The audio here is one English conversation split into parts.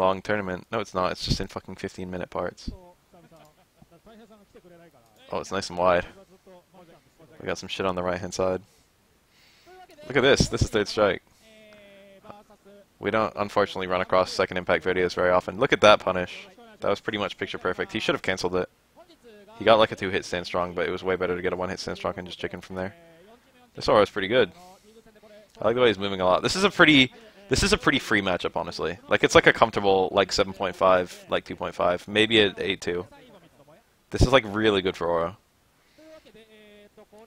long tournament. No, it's not. It's just in fucking 15 minute parts. Oh, it's nice and wide. We got some shit on the right hand side. Look at this. This is third strike. We don't, unfortunately, run across second impact videos very often. Look at that punish. That was pretty much picture perfect. He should have cancelled it. He got like a two hit stand strong, but it was way better to get a one hit stand strong and just chicken from there. This Oro is pretty good. I like the way he's moving a lot. This is a pretty this is a pretty free matchup, honestly. Like it's like a comfortable like 7.5, like 2.5, maybe at 8.2. This is like really good for Oro.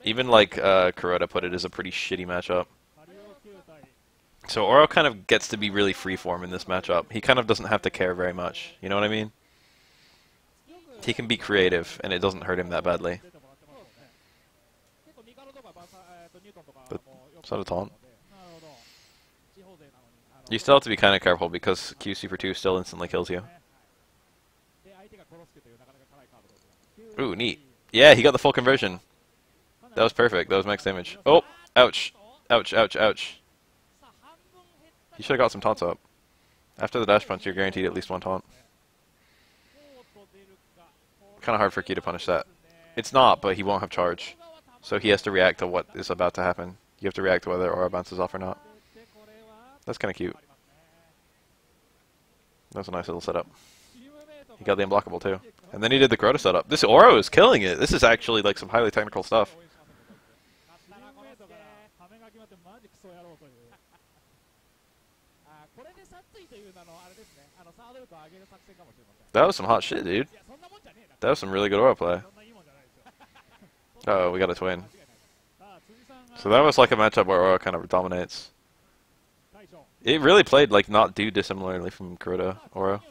Even like uh, Kuroda put it, is a pretty shitty matchup. So Oro kind of gets to be really freeform in this matchup. He kind of doesn't have to care very much. You know what I mean? He can be creative, and it doesn't hurt him that badly. But it's not a taunt. You still have to be kind of careful because Q Super 2 still instantly kills you. Ooh, neat. Yeah, he got the full conversion. That was perfect. That was max damage. Oh, ouch. Ouch, ouch, ouch. He should have got some taunts up. After the dash punch, you're guaranteed at least one taunt. Kind of hard for Q to punish that. It's not, but he won't have charge. So he has to react to what is about to happen. You have to react to whether Oro bounces off or not. That's kind of cute. That's a nice little setup. He got the unblockable too. And then he did the Kuroda setup. This Oro is killing it. This is actually like some highly technical stuff. That was some hot shit, dude. That was some really good Oro play. Uh oh, we got a twin. So that was like a matchup where Oro kind of dominates. It really played like not too dissimilarly from Kuroda Oro.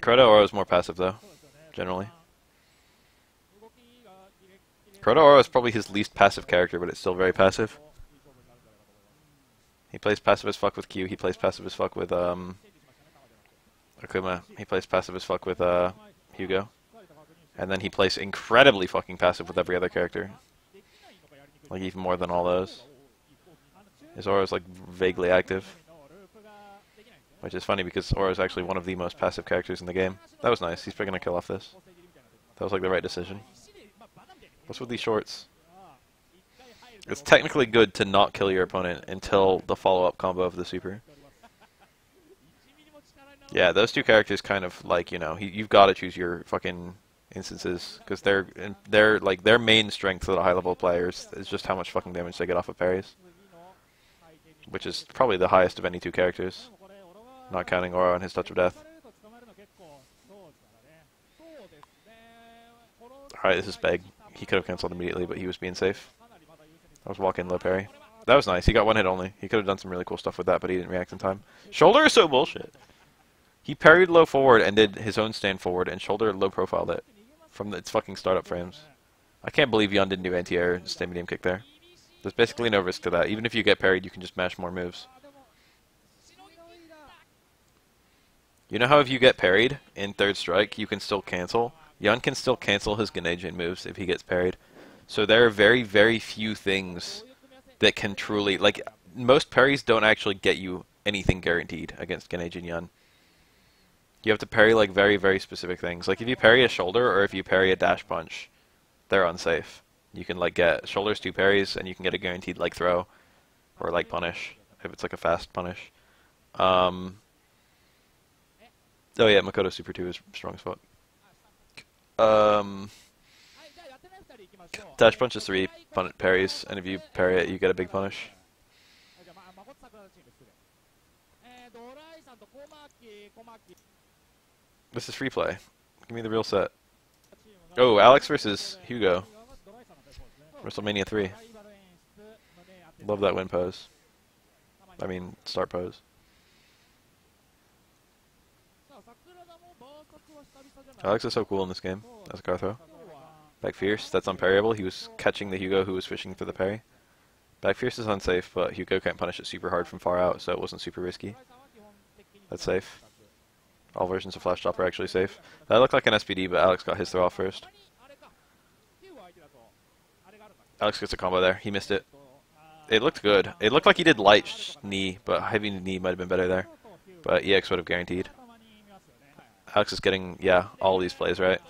Kuroda Oro is more passive though, generally. Kuroda Oro is probably his least passive character, but it's still very passive. He plays passive as fuck with Q. He plays passive as fuck with um Akuma. He plays passive as fuck with uh Hugo. And then he plays incredibly fucking passive with every other character. Like even more than all those. His Oro is like vaguely active. Which is funny because Oro is actually one of the most passive characters in the game. That was nice. He's probably going to kill off this. That was like the right decision. What's with these shorts? It's technically good to not kill your opponent until the follow-up combo of the super. Yeah, those two characters kind of like, you know, he, you've got to choose your fucking instances because they're they're like their main strength of the high level players is just how much fucking damage they get off of parries which is probably the highest of any two characters, not counting Oro on his Touch of Death. Alright, this is Beg. He could have cancelled immediately, but he was being safe. I was walking low parry. That was nice. He got one hit only. He could have done some really cool stuff with that, but he didn't react in time. Shoulder is so bullshit. He parried low forward and did his own stand forward, and shoulder low profiled it from its fucking startup frames. I can't believe Yun didn't do anti-air stand medium kick there. There's basically no risk to that. Even if you get parried, you can just mash more moves. You know how if you get parried in third strike, you can still cancel? Yun can still cancel his Genei moves if he gets parried. So there are very, very few things that can truly... Like, most parries don't actually get you anything guaranteed against Genei Yun. You have to parry, like, very, very specific things. Like, if you parry a shoulder or if you parry a dash punch, they're unsafe. You can like get shoulders two parries, and you can get a guaranteed like throw, or like punish if it's like a fast punish. Um, oh yeah, Makoto Super Two is strong as fuck. Um, dash punch is three pun parries, and if you parry it, you get a big punish. This is free play. Give me the real set. Oh, Alex versus Hugo. WrestleMania 3. Love that win pose. I mean, start pose. Alex is so cool in this game That's a car throw. Back Fierce, that's unparryable. He was catching the Hugo who was fishing for the parry. Back Fierce is unsafe, but Hugo can't punish it super hard from far out, so it wasn't super risky. That's safe. All versions of Flash Chop are actually safe. That looked like an SPD, but Alex got his throw off first. Alex gets a combo there. He missed it. It looked good. It looked like he did light knee, but heavy knee might have been better there. but EX would have guaranteed. Alex is getting, yeah, all these plays right.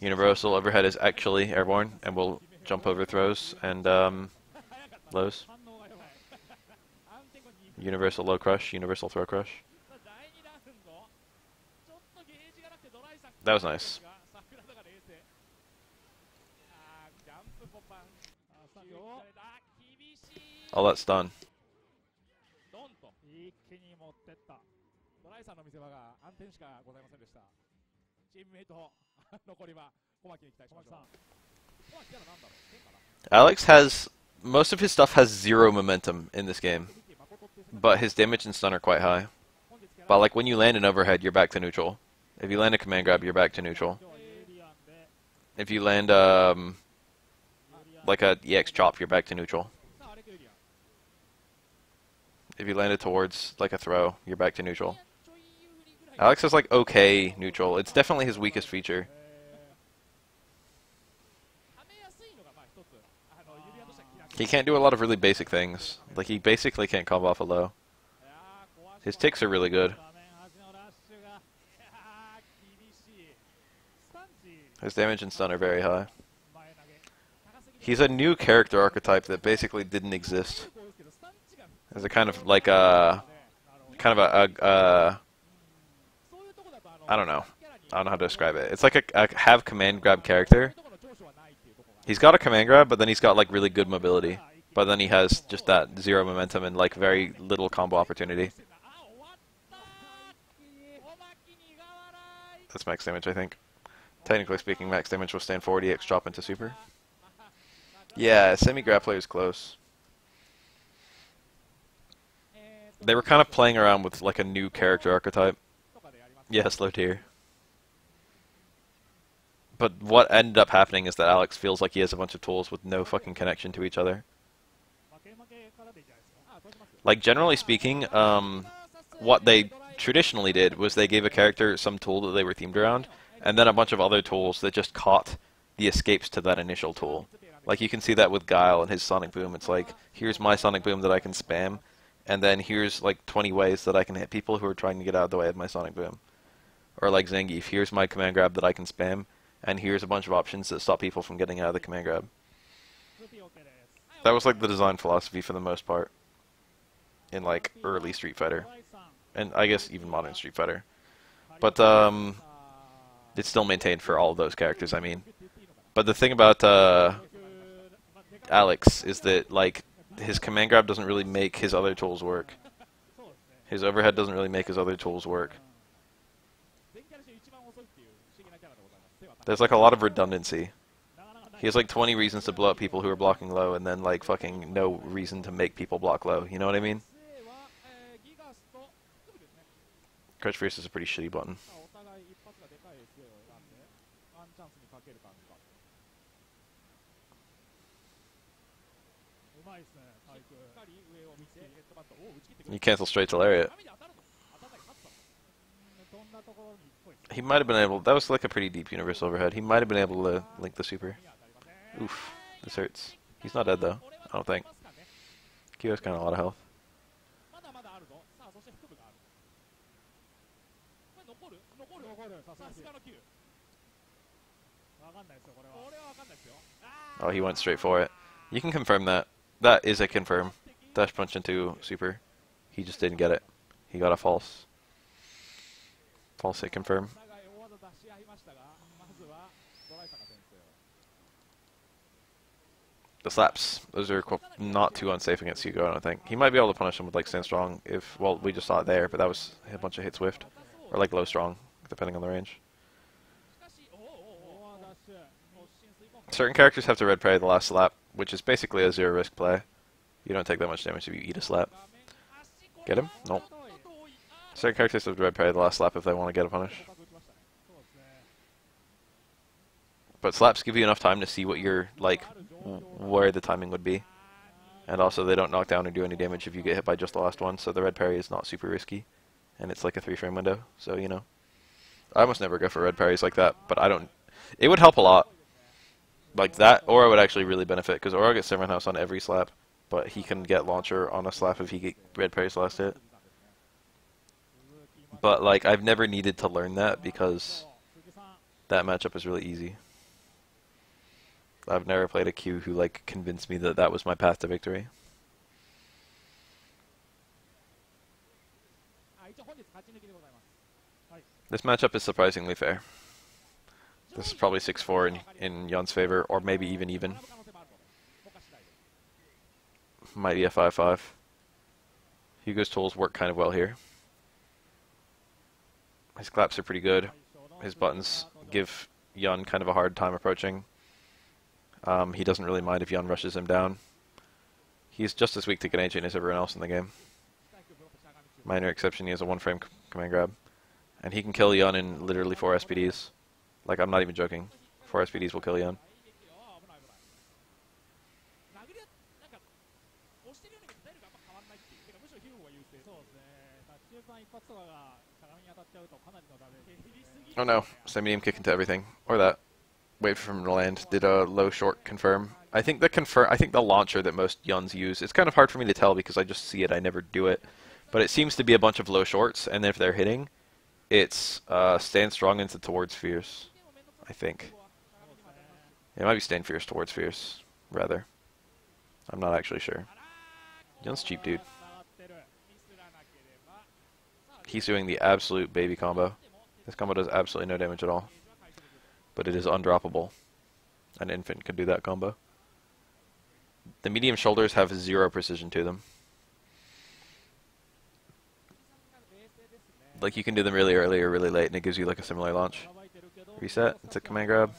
Universal overhead is actually airborne, and will jump over throws and um, lows. Universal low crush, universal throw crush. That was nice. Oh, that's done. Alex has most of his stuff has zero momentum in this game, but his damage and stun are quite high. But like when you land an overhead, you're back to neutral. If you land a command grab, you're back to neutral. If you land um like a EX chop, you're back to neutral. If you land it towards, like, a throw, you're back to neutral. Alex is, like, okay neutral. It's definitely his weakest feature. He can't do a lot of really basic things. Like, he basically can't combo off a low. His ticks are really good. His damage and stun are very high. He's a new character archetype that basically didn't exist. There's a kind of like a kind of a, a, a I don't know. I don't know how to describe it. It's like a, a have command grab character. He's got a command grab, but then he's got like really good mobility. But then he has just that zero momentum and like very little combo opportunity. That's max damage, I think. Technically speaking, max damage will stand 40x drop into super. Yeah, semi-grab player is close. They were kind of playing around with like a new character archetype. Yes, low tier. But what ended up happening is that Alex feels like he has a bunch of tools with no fucking connection to each other. Like, generally speaking, um, what they traditionally did was they gave a character some tool that they were themed around, and then a bunch of other tools that just caught the escapes to that initial tool. Like, you can see that with Guile and his Sonic Boom. It's like, here's my Sonic Boom that I can spam, and then here's like 20 ways that I can hit people who are trying to get out of the way of my sonic boom. Or like Zangief, here's my command grab that I can spam, and here's a bunch of options that stop people from getting out of the command grab. That was like the design philosophy for the most part in like early Street Fighter, and I guess even modern Street Fighter. But um, it's still maintained for all of those characters. I mean, but the thing about uh, Alex is that like his command grab doesn't really make his other tools work. His overhead doesn't really make his other tools work. There's like a lot of redundancy. He has like 20 reasons to blow up people who are blocking low and then like fucking no reason to make people block low. You know what I mean? Crouch Fierce is a pretty shitty button. You cancel straight to Lariat. He might have been able... That was like a pretty deep Universal Overhead. He might have been able to link the super. Oof. This hurts. He's not dead, though. I don't think. Kyo's kind of a lot of health. Oh, he went straight for it. You can confirm that. That is a confirm. Dash punch into super. He just didn't get it. He got a false. False hit confirm. The slaps. Those are not too unsafe against Hugo, I don't think. He might be able to punish him with like Stand Strong if, well, we just saw it there, but that was a bunch of hit swift. Or like Low Strong, depending on the range. Certain characters have to red parry the last slap, which is basically a zero risk play. You don't take that much damage if you eat a slap. Get him? Nope. Certain characters have to pay the last slap if they want to get a punish. But slaps give you enough time to see what you're, like, where the timing would be. And also they don't knock down or do any damage if you get hit by just the last one, so the red parry is not super risky. And it's like a three frame window, so you know. I almost never go for red parries like that, but I don't... It would help a lot. Like that, Oro would actually really benefit, because Oro gets Sermon House on every slap but he can get launcher on a slap if he get red parry's last hit. But like I've never needed to learn that because that matchup is really easy. I've never played a Q who like convinced me that that was my path to victory. This matchup is surprisingly fair. This is probably 6-4 in, in Yun's favor, or maybe even even. Might be a 5-5. Hugo's tools work kind of well here. His claps are pretty good. His buttons give Yun kind of a hard time approaching. Um, he doesn't really mind if Yun rushes him down. He's just as weak to Genei Jin as everyone else in the game. Minor exception, he has a one-frame command grab. And he can kill Yun in literally four SPDs. Like, I'm not even joking. Four SPDs will kill Yun. Oh no, send medium kick into everything. Or that. Wave from the land. Did a low short confirm. I think the confirm I think the launcher that most Yuns use, it's kind of hard for me to tell because I just see it, I never do it. But it seems to be a bunch of low shorts, and if they're hitting, it's uh, stand strong into towards fierce. I think. It might be stand fierce towards fierce, rather. I'm not actually sure. Yun's cheap dude. He's doing the absolute baby combo. This combo does absolutely no damage at all. But it is undroppable. An infant could do that combo. The medium shoulders have zero precision to them. Like you can do them really early or really late and it gives you like a similar launch. Reset, it's a command grab.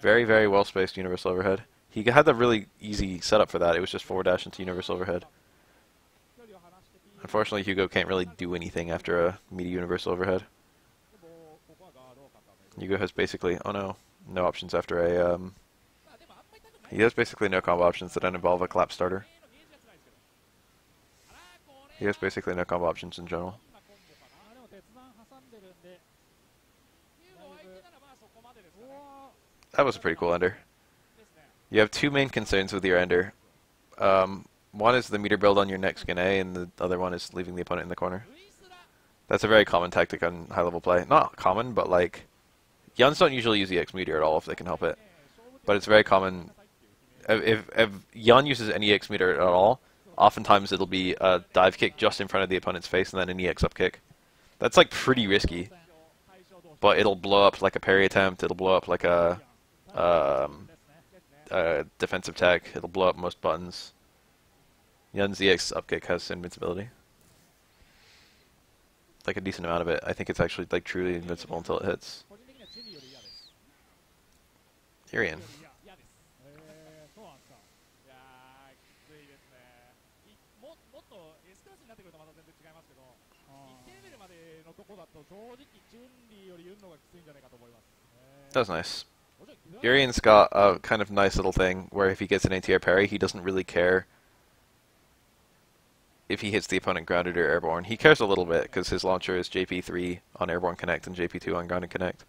Very, very well spaced universal overhead. He had the really easy setup for that. It was just forward dash into universal overhead. Unfortunately, Hugo can't really do anything after a meaty universal overhead. Hugo has basically, oh no, no options after a, um, he has basically no combo options that don't involve a clap starter. He has basically no combo options in general. That was a pretty cool ender. You have two main concerns with your ender. Um, one is the meter build on your next Genei, and the other one is leaving the opponent in the corner. That's a very common tactic on high level play. Not common, but like Yuns don't usually use the X Meteor at all if they can help it, but it's very common. If, if Yun uses any X Meteor at all, oftentimes it'll be a dive kick just in front of the opponent's face and then an EX up kick. That's like pretty risky, but it'll blow up like a parry attempt. It'll blow up like a, um, a defensive tech. It'll blow up most buttons. Yun's EX up kick has invincibility. Like a decent amount of it. I think it's actually like truly invincible until it hits. Urien. That was nice. Urien's got a kind of nice little thing where if he gets an ATR parry, he doesn't really care if he hits the opponent grounded or airborne. He cares a little bit because his launcher is JP3 on airborne connect and JP2 on grounded connect.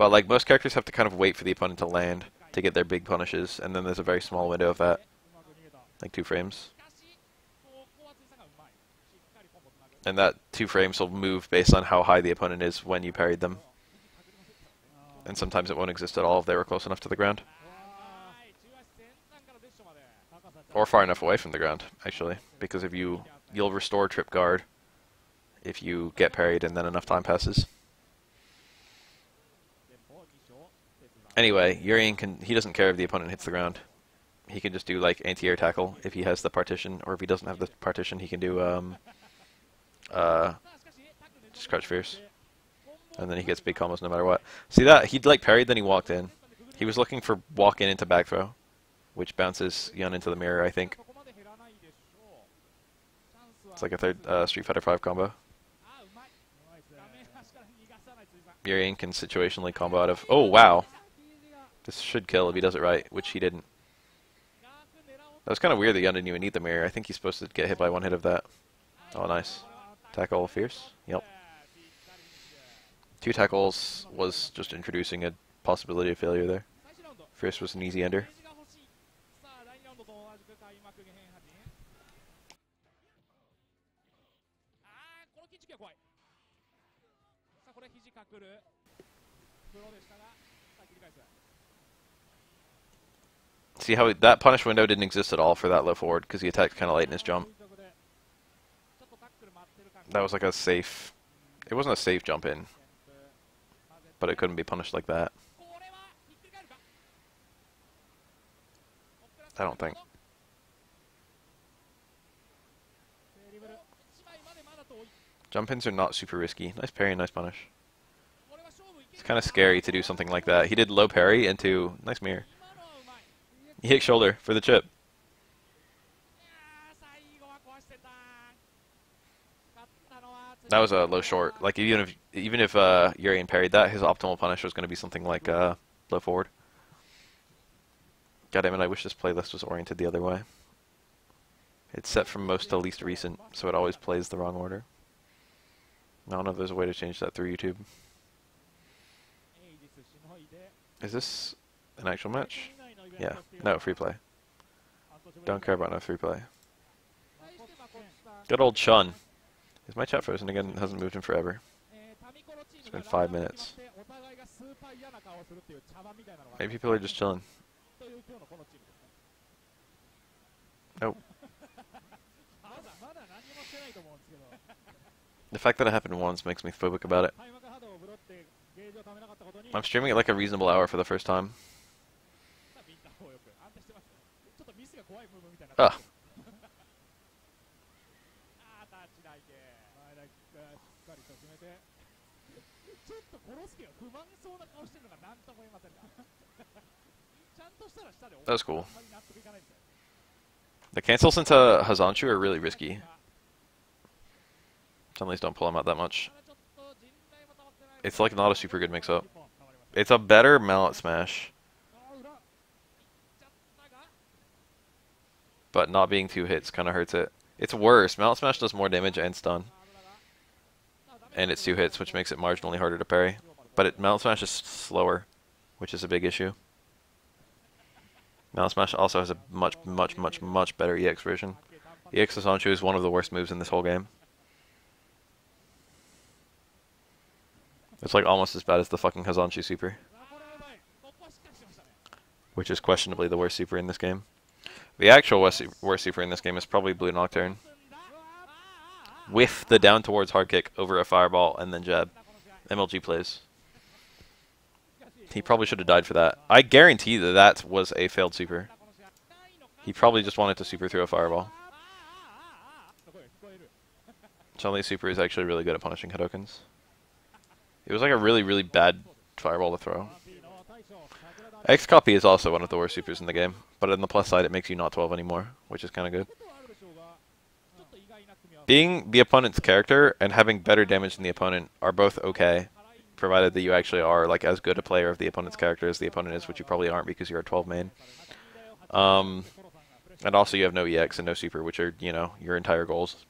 But like most characters have to kind of wait for the opponent to land to get their big punishes, and then there's a very small window of that, like two frames. And that two frames will move based on how high the opponent is when you parried them. And sometimes it won't exist at all if they were close enough to the ground. Or far enough away from the ground, actually. Because if you, you'll restore trip guard if you get parried and then enough time passes. Anyway, Urien can he doesn't care if the opponent hits the ground. He can just do like anti-air tackle if he has the partition, or if he doesn't have the partition, he can do um, uh, just crouch fierce, and then he gets big combos no matter what. See that he like parried, then he walked in. He was looking for walk in into back throw, which bounces Yun into the mirror, I think. It's like a third uh, Street Fighter Five combo. Urien can situationally combo out of. Oh wow! This should kill if he does it right, which he didn't. That was kind of weird that Yun didn't even need the mirror. I think he's supposed to get hit by one hit of that. Oh, nice. Tackle Fierce? Yep. Two tackles was just introducing a possibility of failure there. Fierce was an easy ender. see how he, that punish window didn't exist at all for that low forward because he attacked kind of late in his jump. That was like a safe... It wasn't a safe jump in. But it couldn't be punished like that. I don't think. Jump ins are not super risky. Nice parry, nice punish. It's kind of scary to do something like that. He did low parry into nice mirror. He hit shoulder for the chip. That was a low short. Like even if even if uh, Urien parried that, his optimal punish was going to be something like uh, low forward. God damn it! I wish this playlist was oriented the other way. It's set from most to least recent, so it always plays the wrong order. I don't know if there's a way to change that through YouTube. Is this an actual match? Yeah, no free play. Don't care about no free play. Good old Chun. Is my chat frozen again? It hasn't moved in forever. It's been five minutes. Maybe people are just chilling. Nope. The fact that it happened once makes me phobic about it. I'm streaming at like a reasonable hour for the first time. Huh. That was cool. The cancels into Hazanshu are really risky. Sunleys don't pull them out that much. It's like not a super good mix-up. It's a better mallet smash. but not being two hits kind of hurts it. It's worse. Mount Smash does more damage and stun. And it's two hits, which makes it marginally harder to parry. But it, Mount Smash is slower, which is a big issue. Mount Smash also has a much, much, much, much better EX version. EX Hazanshu is one of the worst moves in this whole game. It's like almost as bad as the fucking Hazanchi super. Which is questionably the worst super in this game. The actual worst, super in this game is probably Blue Nocturne. With the down towards hard kick over a fireball and then jab. MLG plays. He probably should have died for that. I guarantee that that was a failed super. He probably just wanted to super through a fireball. Chun-Li super is actually really good at punishing Hadokens. It was like a really, really bad fireball to throw. X copy is also one of the worst supers in the game, but on the plus side, it makes you not 12 anymore, which is kind of good. Being the opponent's character and having better damage than the opponent are both okay, provided that you actually are like as good a player of the opponent's character as the opponent is, which you probably aren't because you're a 12 main. Um, and also you have no EX and no super, which are, you know, your entire goals.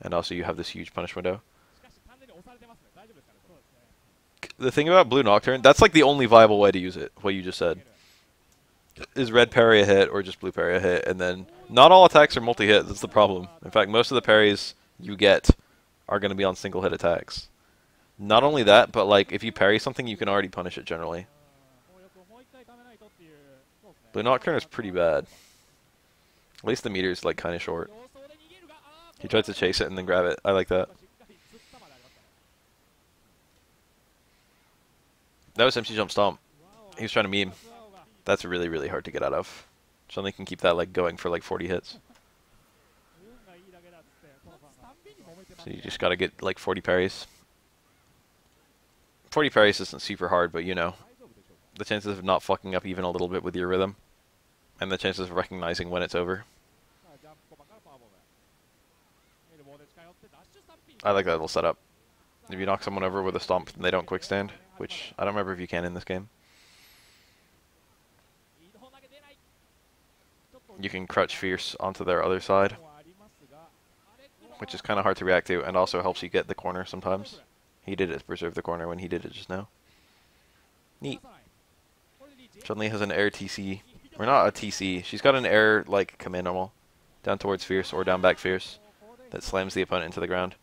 And also you have this huge punish window the thing about Blue Nocturne, that's like the only viable way to use it, what you just said. Is red parry a hit or just blue parry a hit? And then not all attacks are multi-hit, that's the problem. In fact, most of the parries you get are going to be on single hit attacks. Not only that, but like if you parry something, you can already punish it generally. Blue Nocturne is pretty bad. At least the meter is like kind of short. He tries to chase it and then grab it. I like that. That was MC Jump Stomp. He was trying to meme. That's really, really hard to get out of. Something can keep that like going for like 40 hits. So you just gotta get like 40 parries. 40 parries isn't super hard, but you know. The chances of not fucking up even a little bit with your rhythm. And the chances of recognizing when it's over. I like that little setup. If you knock someone over with a stomp and they don't quickstand which I don't remember if you can in this game. You can crouch fierce onto their other side, which is kind of hard to react to, and also helps you get the corner sometimes. He did it preserve the corner when he did it just now. Neat. Chun-Li has an air TC. Or not a TC. She's got an air, like, command normal. Down towards Fierce or down back Fierce. That slams the opponent into the ground.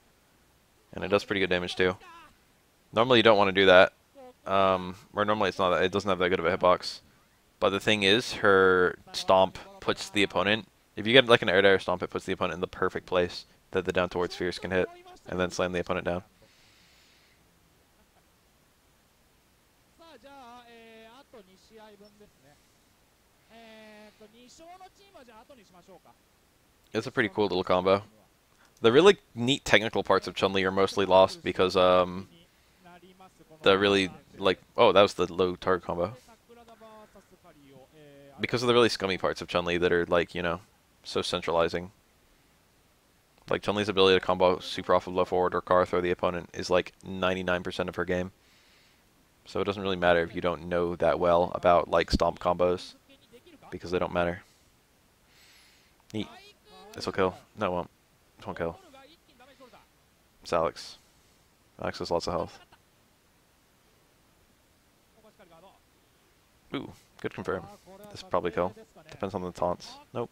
And it does pretty good damage, too. Normally you don't want to do that, um, where normally it's not. It doesn't have that good of a hitbox. But the thing is, her stomp puts the opponent. If you get like an air to air stomp, it puts the opponent in the perfect place that the down towards fierce can hit, and then slam the opponent down. It's a pretty cool little combo. The really neat technical parts of Chun Li are mostly lost because um, the really like oh that was the low target combo. Because of the really scummy parts of Chun-Li that are like you know so centralizing. Like Chun-Li's ability to combo super off of low forward or car throw the opponent is like 99% of her game. So it doesn't really matter if you don't know that well about like stomp combos because they don't matter. Neat. This will kill. No, it won't. This won't kill. It's Alex. Alex has lots of health. Ooh, good confirm. This is probably kill. Depends on the taunts. Nope.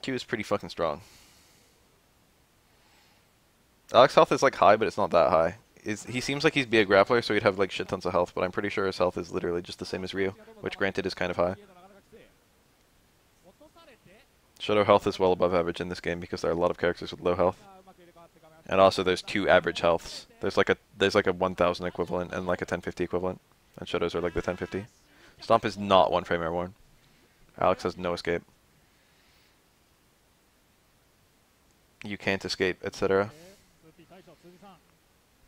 Q is pretty fucking strong. Alex health is like high, but it's not that high. Is he seems like he'd be a grappler, so he'd have like shit tons of health, but I'm pretty sure his health is literally just the same as Ryu, which granted is kind of high. Shoto health is well above average in this game because there are a lot of characters with low health. And also there's two average healths. There's like a there's like a 1000 equivalent and like a 1050 equivalent. And Shotos are like the 1050. Stomp is not one frame airborne. Alex has no escape. You can't escape, etc.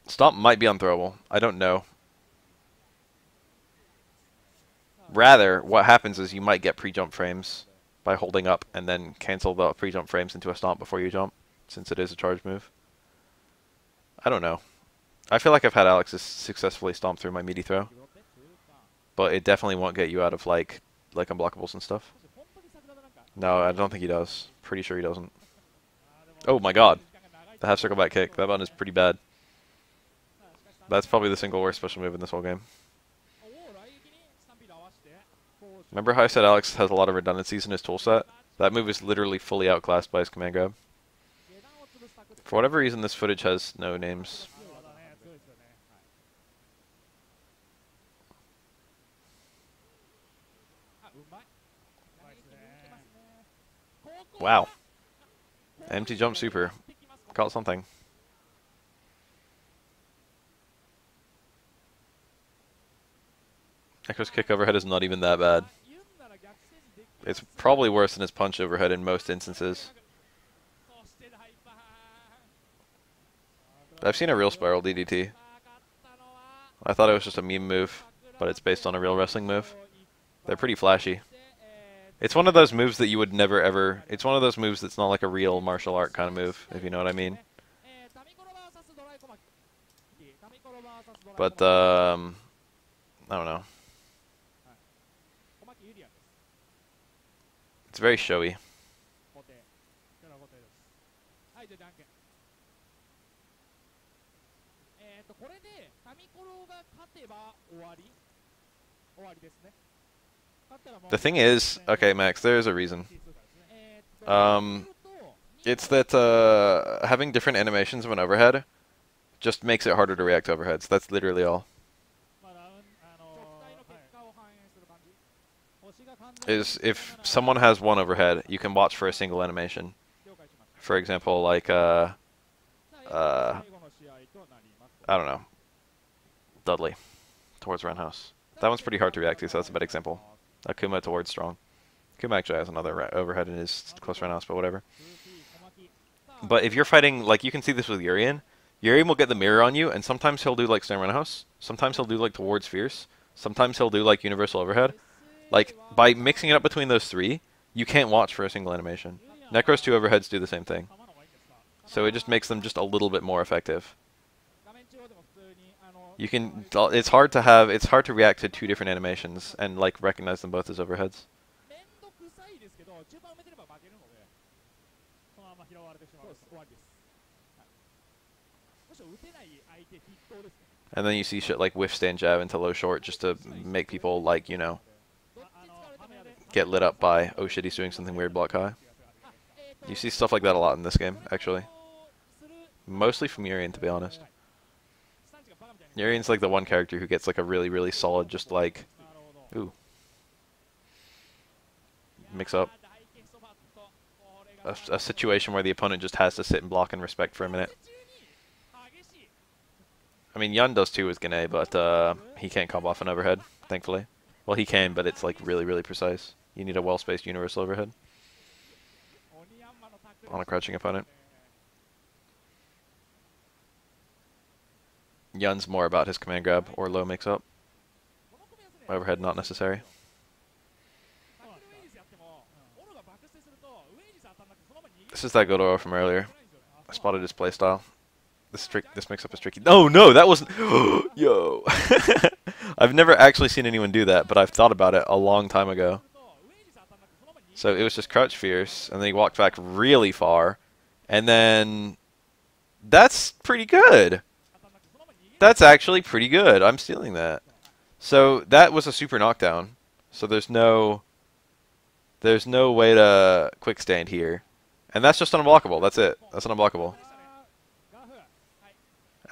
Stomp might be unthrowable. I don't know. Rather, what happens is you might get pre-jump frames by holding up and then cancel the free jump frames into a stomp before you jump, since it is a charge move. I don't know. I feel like I've had Alex successfully stomp through my meaty throw, but it definitely won't get you out of like like unblockables and stuff. No, I don't think he does. Pretty sure he doesn't. Oh my god. The half circle back kick. That button is pretty bad. That's probably the single worst special move in this whole game. Remember how I said Alex has a lot of redundancies in his toolset? That move is literally fully outclassed by his command grab. For whatever reason, this footage has no names. Wow. Empty jump super. Caught something. Echo's kick overhead is not even that bad. It's probably worse than his punch overhead in most instances. I've seen a real spiral DDT. I thought it was just a meme move, but it's based on a real wrestling move. They're pretty flashy. It's one of those moves that you would never ever. It's one of those moves that's not like a real martial art kind of move, if you know what I mean. But um, I don't know. It's very showy. The thing is, okay, Max, there is a reason. Um, it's that uh, having different animations of an overhead just makes it harder to react to overheads. That's literally all. is if someone has one overhead, you can watch for a single animation. For example, like, uh, uh, I don't know, Dudley towards Roundhouse. That one's pretty hard to react to, so that's a bad example. Akuma towards Strong. Akuma actually has another overhead in his close Roundhouse, but whatever. But if you're fighting, like, you can see this with Urien. Urien will get the mirror on you, and sometimes he'll do, like, Slam Roundhouse. Sometimes he'll do, like, towards Fierce. Sometimes he'll do, like, Universal Overhead. Like, by mixing it up between those three, you can't watch for a single animation. Necros 2 overheads do the same thing. So it just makes them just a little bit more effective. You can, it's hard to have, it's hard to react to two different animations and like recognize them both as overheads. And then you see shit like whiff stand jab into low short just to make people like, you know, get lit up by oh shit he's doing something weird block high. You see stuff like that a lot in this game actually. Mostly from Urien to be honest. Urien's like the one character who gets like a really really solid just like ooh mix up a, a situation where the opponent just has to sit and block and respect for a minute. I mean, Yun does too with Genei, but uh, he can't combo off an overhead, thankfully. Well, he can, but it's like really, really precise. You need a well-spaced universal overhead on a crouching opponent. Yun's more about his command grab or low mix-up. Overhead not necessary. This is that Godoro from earlier. I spotted his playstyle. This trick, this mix-up is tricky. No, no, that wasn't. Yo, I've never actually seen anyone do that, but I've thought about it a long time ago. So it was just crouch fierce, and then he walked back really far, and then that's pretty good. That's actually pretty good. I'm stealing that. So that was a super knockdown. So there's no there's no way to quick stand here. And that's just unblockable. That's it. That's unblockable.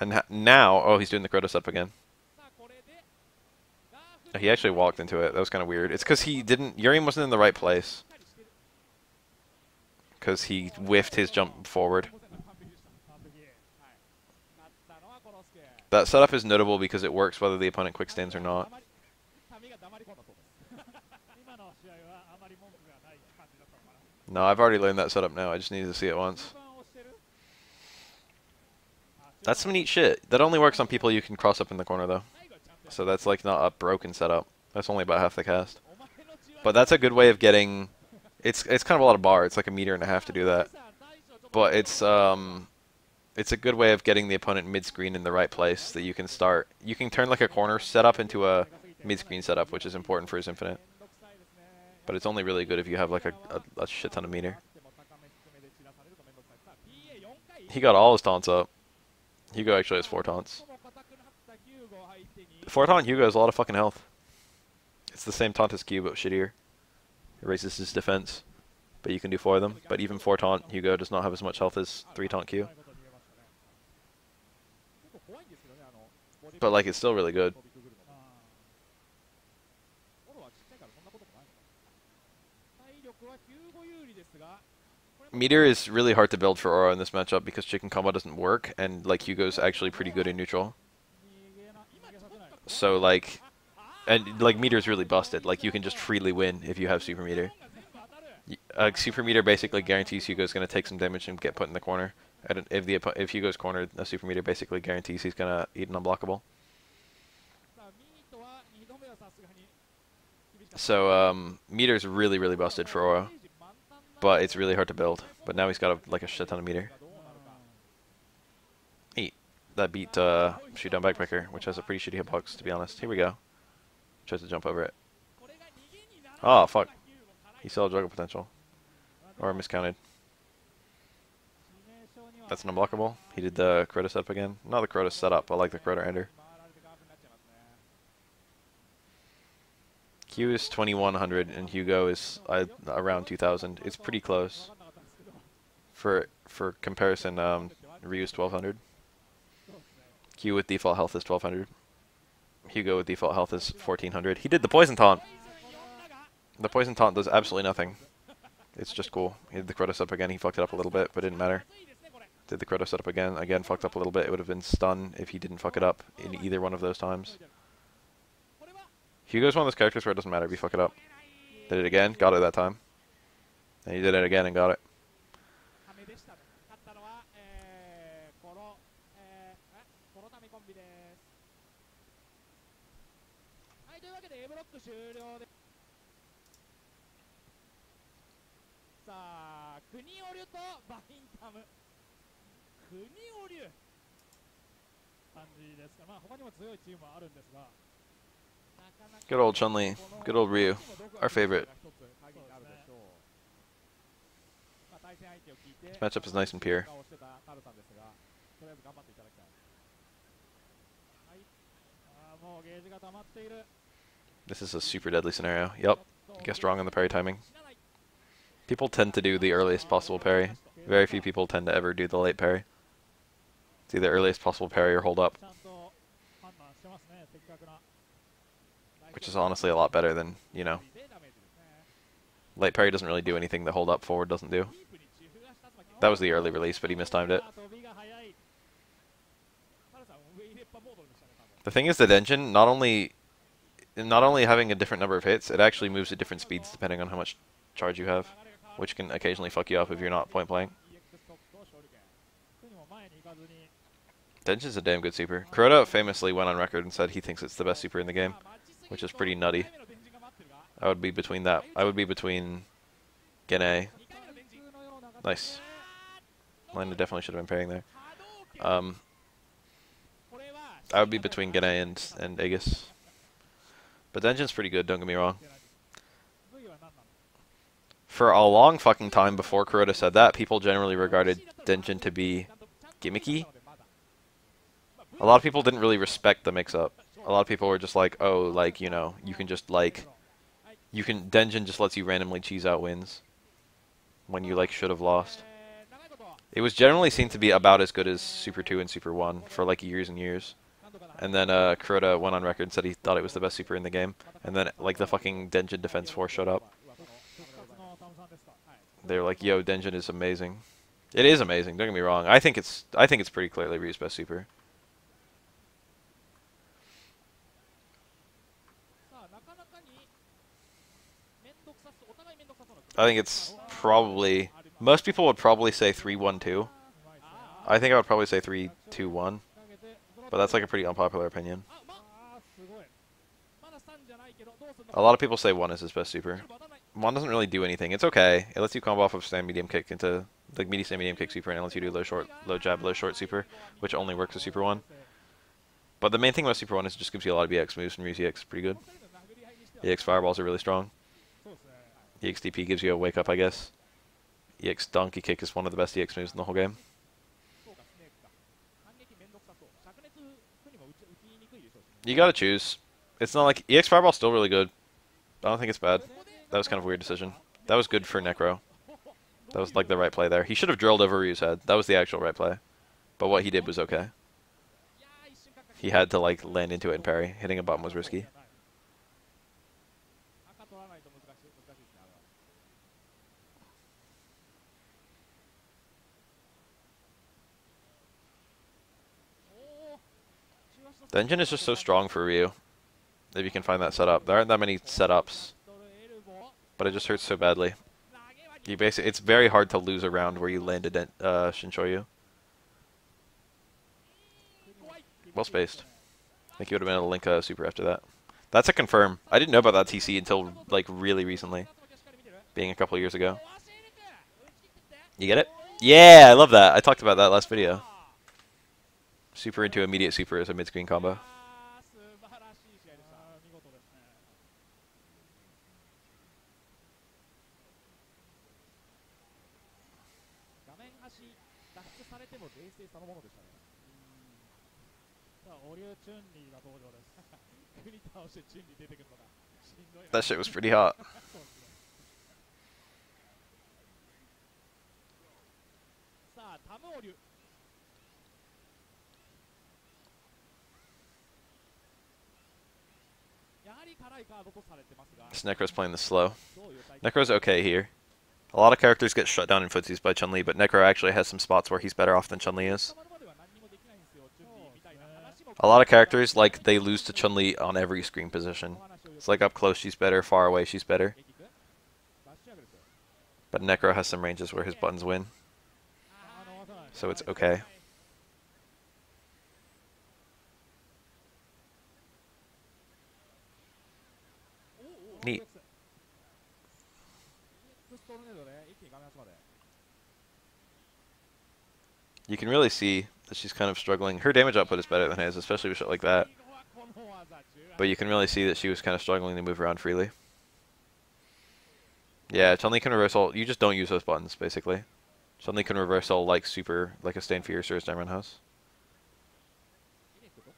And now, oh, he's doing the Kuroda setup again. He actually walked into it. That was kind of weird. It's because he didn't. Urien wasn't in the right place. Because he whiffed his jump forward. That setup is notable because it works whether the opponent quick stands or not. No, I've already learned that setup now. I just needed to see it once. That's some neat shit. That only works on people you can cross up in the corner, though. So that's like not a broken setup. That's only about half the cast. But that's a good way of getting... It's it's kind of a lot of bar. It's like a meter and a half to do that. But it's um, it's a good way of getting the opponent mid-screen in the right place that you can start. You can turn like a corner setup into a mid-screen setup, which is important for his infinite. But it's only really good if you have like a, a, a shit ton of meter. He got all his taunts up. Hugo actually has four taunts. Four taunt Hugo has a lot of fucking health. It's the same taunt as Q, but shittier. It raises his defense, but you can do four of them. But even four taunt Hugo does not have as much health as three taunt Q. But like, it's still really good. Meteor is really hard to build for Oro in this matchup because chicken combo doesn't work, and like Hugo's actually pretty good in neutral. So like, and like Meteor is really busted. Like you can just freely win if you have Super meter. Uh, Super meter basically guarantees Hugo's going to take some damage and get put in the corner. And if the if Hugo's cornered, a Super meter basically guarantees he's going to eat an unblockable. So um, Meteor's really really busted for Oro but it's really hard to build. But now he's got a, like a shit ton of meter. Eat. That beat uh, shoot down backbreaker, which has a pretty shitty hitbox, to be honest. Here we go. Tries to jump over it. Oh, fuck. He has juggle potential. Or miscounted. That's an unblockable. He did the Kuroda setup again. Not the Kuroda setup, but like the Crota ender. Q is 2100 and Hugo is uh, around 2000. It's pretty close. For for comparison, um, Ryu's 1200. Q with default health is 1200. Hugo with default health is 1400. He did the poison taunt. The poison taunt does absolutely nothing. It's just cool. He did the Kuroda setup again. He fucked it up a little bit, but it didn't matter. Did the Kuroda setup again. Again, fucked up a little bit. It would have been stun if he didn't fuck it up in either one of those times. Hugo's one of those characters where it doesn't matter if you fuck it up. Did it again, got it that time. And he did it again and got it. Good old Chun-Li. Good old Ryu. Our favorite. This matchup is nice and pure. This is a super deadly scenario. Yep. Guessed wrong on the parry timing. People tend to do the earliest possible parry. Very few people tend to ever do the late parry. It's either earliest possible parry or hold up. Which is honestly a lot better than, you know. Late parry doesn't really do anything the hold up forward doesn't do. That was the early release, but he mistimed it. The thing is that Denjin not only not only having a different number of hits, it actually moves at different speeds depending on how much charge you have which can occasionally fuck you up if you're not point blank. Denjin's a damn good super. Kuroda famously went on record and said he thinks it's the best super in the game, which is pretty nutty. I would be between that. I would be between Genei. Nice. Lina definitely should have been pairing there. Um, I would be between Genei and, and Aegis. But Denjin's pretty good, don't get me wrong. For a long fucking time before Kuroda said that, people generally regarded Denjin to be gimmicky. A lot of people didn't really respect the mix-up. A lot of people were just like, oh, like, you know, you can just, like, you can, Denjin just lets you randomly cheese out wins when you, like, should have lost. It was generally seen to be about as good as Super 2 and Super 1 for, like, years and years. And then, uh, Kuroda went on record and said he thought it was the best super in the game. And then, like, the fucking Denjin Defense Force showed up. They were like, yo, Denjin is amazing. It is amazing, don't get me wrong. I think it's, I think it's pretty clearly Ryu's best super. I think it's probably most people would probably say three one two. I think I would probably say three two one, but that's like a pretty unpopular opinion. A lot of people say one is his best super. One doesn't really do anything. It's okay. It lets you combo off of stand medium kick into like medium stand medium kick super, and it lets you do low short, low jab, low short super, which only works with super one. But the main thing about super one is it just gives you a lot of EX moves, and Ryu's EX pretty good. EX fireballs are really strong. EXDP gives you a wake up, I guess. EX donkey kick is one of the best EX moves in the whole game. You gotta choose. It's not like EX fireball's still really good. I don't think it's bad. That was kind of a weird decision. That was good for Necro. That was like the right play there. He should have drilled over Ryu's head. That was the actual right play. But what he did was okay. He had to like land into it and parry. Hitting a button was risky. The Denjin is just so strong for Ryu. If you can find that setup. There aren't that many setups. But it just hurts so badly. You basically, it's very hard to lose a round where you landed at uh, Shinshoyu. Well spaced. I think you would have been able to link a super after that. That's a confirm. I didn't know about that TC until like really recently. Being a couple years ago. You get it? Yeah, I love that. I talked about that last video. Super into immediate super as a mid-screen combo. That shit was pretty hot. さあタムオリュやはり辛いカードとされてますが This Necro's playing this slow. どういう対決 Necro's okay here. A lot of characters get shut down in footsies by Chun-Li, but Necro actually has some spots where he's better off than Chun-Li is. A lot of characters, like, they lose to Chun-Li on every screen position. It's like up close she's better, far away she's better. But Necro has some ranges where his buttons win. So it's okay. Neat. You can really see that she's kind of struggling. Her damage output is better than his, especially with shit like that. But you can really see that she was kind of struggling to move around freely. Yeah, Chun-Li can reversal. You just don't use those buttons, basically. Chun-Li can reversal like super, like a Stand Fierce or a Diamond House.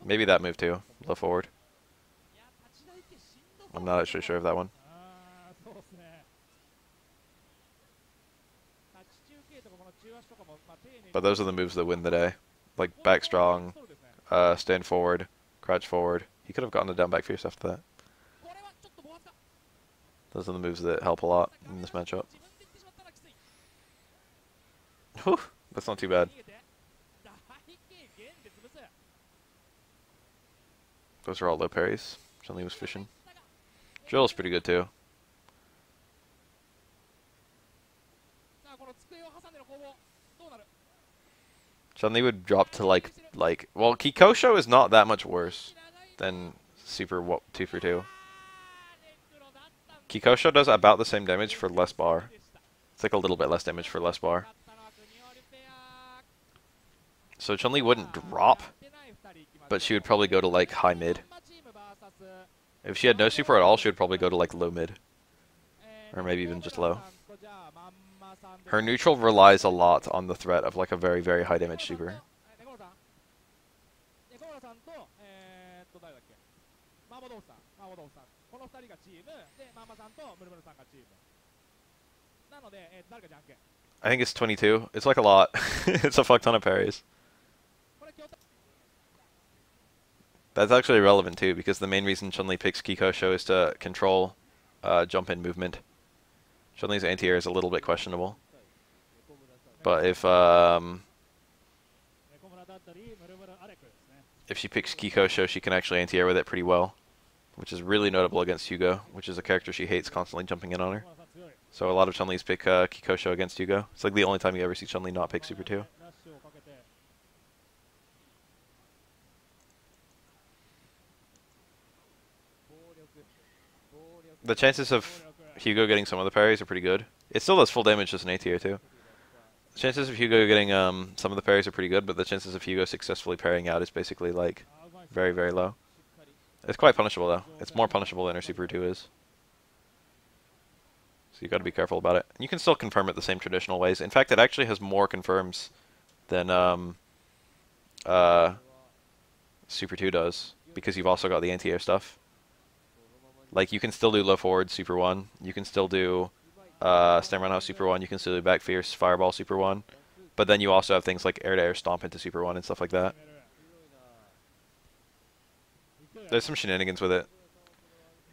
Maybe that move too, low forward. I'm not actually sure of that one. But those are the moves that win the day like back strong, uh, stand forward, crouch forward. He could have gotten a down back fierce after that. Those are the moves that help a lot in this matchup. Whew, that's not too bad. Those are all low parries. Suddenly was fishing. Drill's pretty good too. Li would drop to like like well Kikosho is not that much worse than Super wo- two for two. Kikosho does about the same damage for less bar. It's like a little bit less damage for less bar. So Chun Li wouldn't drop, but she would probably go to like high mid. If she had no super at all, she would probably go to like low mid. or maybe even just low. Her neutral relies a lot on the threat of like a very, very high damage super. I think it's 22. It's like a lot. it's a fuck ton of parries. That's actually relevant too, because the main reason Chun-Li picks Kikosho is to control uh, jump in movement. Chun-Li's anti-air is a little bit questionable. But if um, if she picks Kikosho, she can actually anti-air with it pretty well, which is really notable against Hugo, which is a character she hates constantly jumping in on her. So a lot of Chun-Li's pick uh, Kikosho against Hugo. It's like the only time you ever see Chun-Li not pick Super 2. The chances of Hugo getting some of the parries are pretty good. It still does full damage just an A tier too. Chances of Hugo getting um, some of the parries are pretty good, but the chances of Hugo successfully parrying out is basically like very, very low. It's quite punishable though. It's more punishable than her Super 2 is. So you got to be careful about it. You can still confirm it the same traditional ways. In fact, it actually has more confirms than um, uh, Super 2 does, because you've also got the anti-air stuff. Like you can still do low forward super one. You can still do uh, stem run out super one. You can still do back fierce fireball super one. But then you also have things like air to air stomp into super one and stuff like that. There's some shenanigans with it.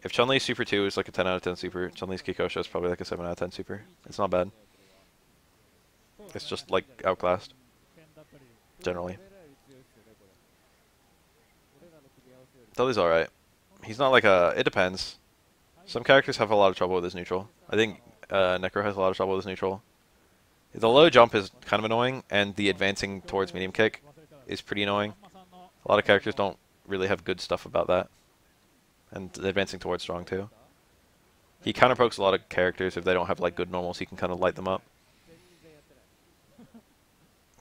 If Chun Li super two is like a 10 out of 10 super, Chun Li's Kikosho is probably like a 7 out of 10 super. It's not bad. It's just like outclassed generally. Tully's alright he's not like a. It depends. Some characters have a lot of trouble with his neutral. I think uh, Necro has a lot of trouble with his neutral. The low jump is kind of annoying, and the advancing towards medium kick is pretty annoying. A lot of characters don't really have good stuff about that. And the advancing towards strong too. He counterpokes a lot of characters if they don't have like good normals, he can kind of light them up.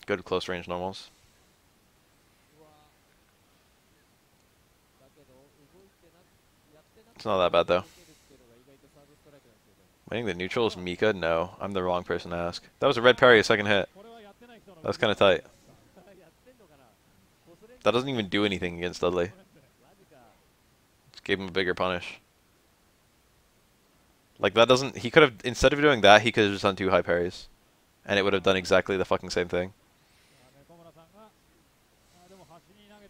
Good close range normals. It's not that bad though. I think the neutral is Mika? No, I'm the wrong person to ask. That was a red parry, a second hit. That's kind of tight. That doesn't even do anything against Dudley. Just gave him a bigger punish. Like, that doesn't... He could have... Instead of doing that, he could have just done two high parries. And it would have done exactly the fucking same thing.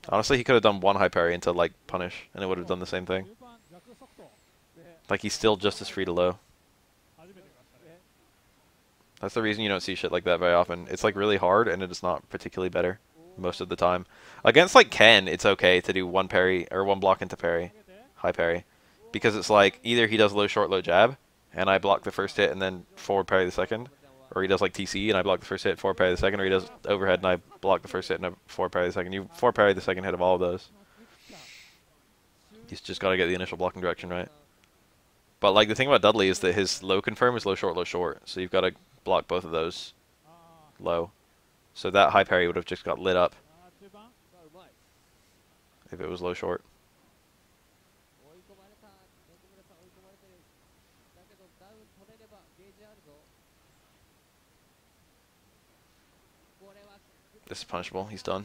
Honestly, he could have done one high parry into, like, punish. And it would have done the same thing. Like he's still just as free to low. That's the reason you don't see shit like that very often. It's like really hard and it's not particularly better most of the time. Against like Ken, it's okay to do one parry or one block into parry, high parry, because it's like either he does low short low jab and I block the first hit and then forward parry the second, or he does like TC and I block the first hit, forward parry the second, or he does overhead and I block the first hit and I forward parry the second. You forward parry the second hit of all of those. He's just got to get the initial blocking direction right. But like the thing about Dudley is that his low confirm is low short low short, so you've got to block both of those low. So that high parry would have just got lit up. If it was low short. This is punishable. He's done.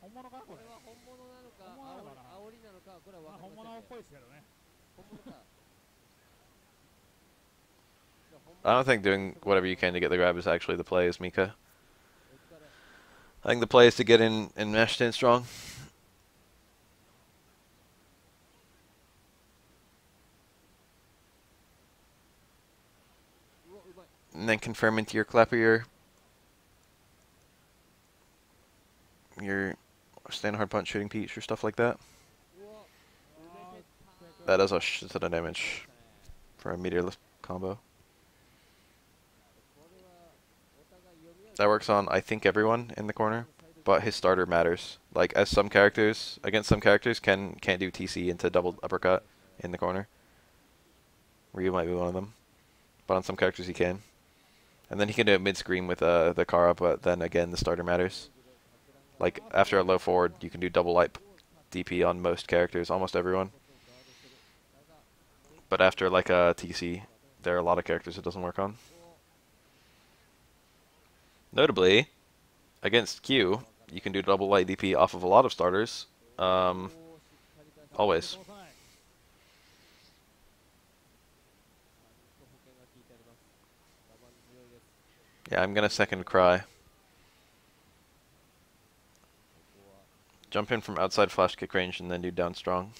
本物かこれこれは本物なのか本物なのかな煽り煽りなのかこれはまあ分かりません本物っぽいですけどね本物かじゃあ本物 I don't think doing whatever you can to get the grab is actually the play as Mika. お疲れ I think the play is to get in and meshed in strong. うわうまい And then confirm into your clapper your your or hard punch, shooting peach, or stuff like that. That does a shit ton of damage for a meterless combo. That works on, I think, everyone in the corner, but his starter matters. Like, as some characters, against some characters, can, can do TC into double uppercut in the corner. Ryu might be one of them. But on some characters, he can. And then he can do it mid-screen with uh, the Kara, but then again, the starter matters. Like, after a low forward, you can do double light DP on most characters, almost everyone. But after, like, uh, a TC, there are a lot of characters it doesn't work on. Notably, against Q, you can do double light DP off of a lot of starters. Um, always. Yeah, I'm gonna second cry. Jump in from outside flash kick range and then do down strong.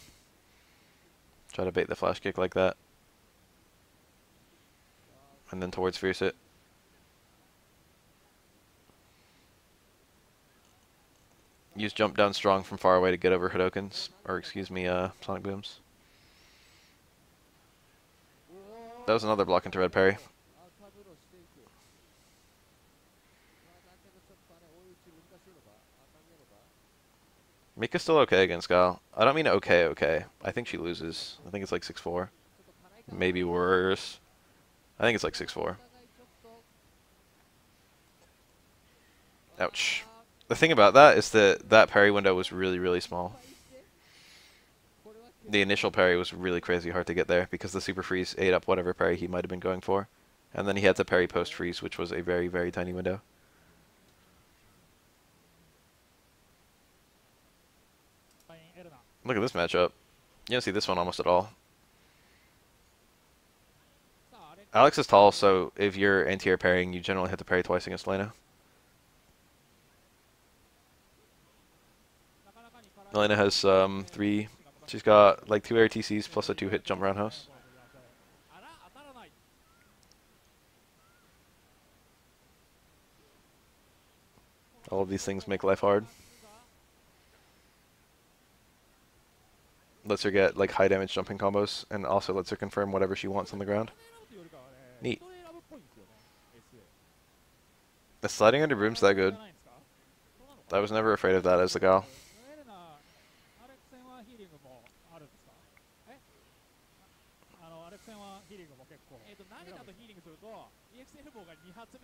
Try to bait the flash kick like that. And then towards fierce it. Use jump down strong from far away to get over Hadokens. Or excuse me, uh, Sonic Booms. That was another block into red parry. Mika's still okay against Gal. I don't mean okay, okay. I think she loses. I think it's like 6-4. Maybe worse. I think it's like 6-4. Ouch. The thing about that is that that parry window was really, really small. The initial parry was really crazy hard to get there because the super freeze ate up whatever parry he might have been going for. And then he had to parry post freeze, which was a very, very tiny window. Look at this matchup. You don't see this one almost at all. Alex is tall, so if you're anterior parrying, you generally have to parry twice against Lena. Lena has um, three. She's got like two ATCs plus a two-hit jump roundhouse. All of these things make life hard. lets her get like high damage jumping combos, and also lets her confirm whatever she wants on the ground. Neat. The sliding under broom's that good. I was never afraid of that as a gal.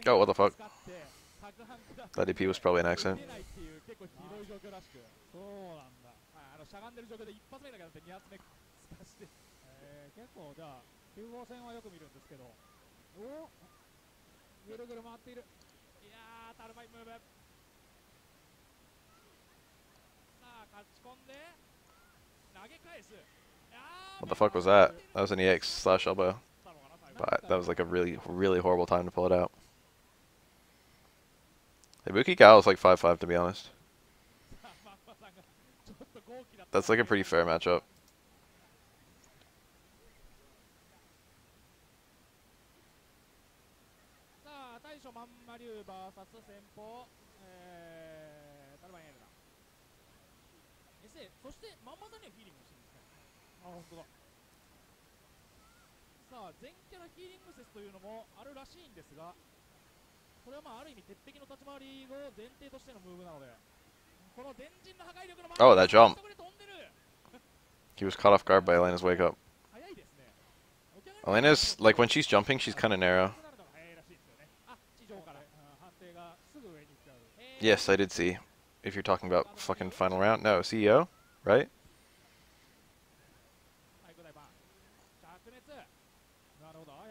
Oh, what the fuck? That DP was probably an accident. しくそうなんだはいあのしゃがんでる状況で一発目だけだって2発目使してえー、結構じゃあ9号線はよく見るんですけどおぐるぐる回っているいやータルバイムーブさあ勝ち込んで投げ返すいやー What the fuck was that? That was an EX slash elbow. たのかな最後 But that was like a really, really horrible time to pull it out. Ibuki Gal is like 5-5 to be honest. That's like a pretty fair matchup. というのもあるらしいんですがこれはまあある意味鉄壁の立ち回りを前提としてのムーブなので Oh, that jump. He was caught off guard by Elena's wake up. Elena's, like, when she's jumping, she's kind of narrow. Yes, I did see. If you're talking about fucking final round. No, CEO, right?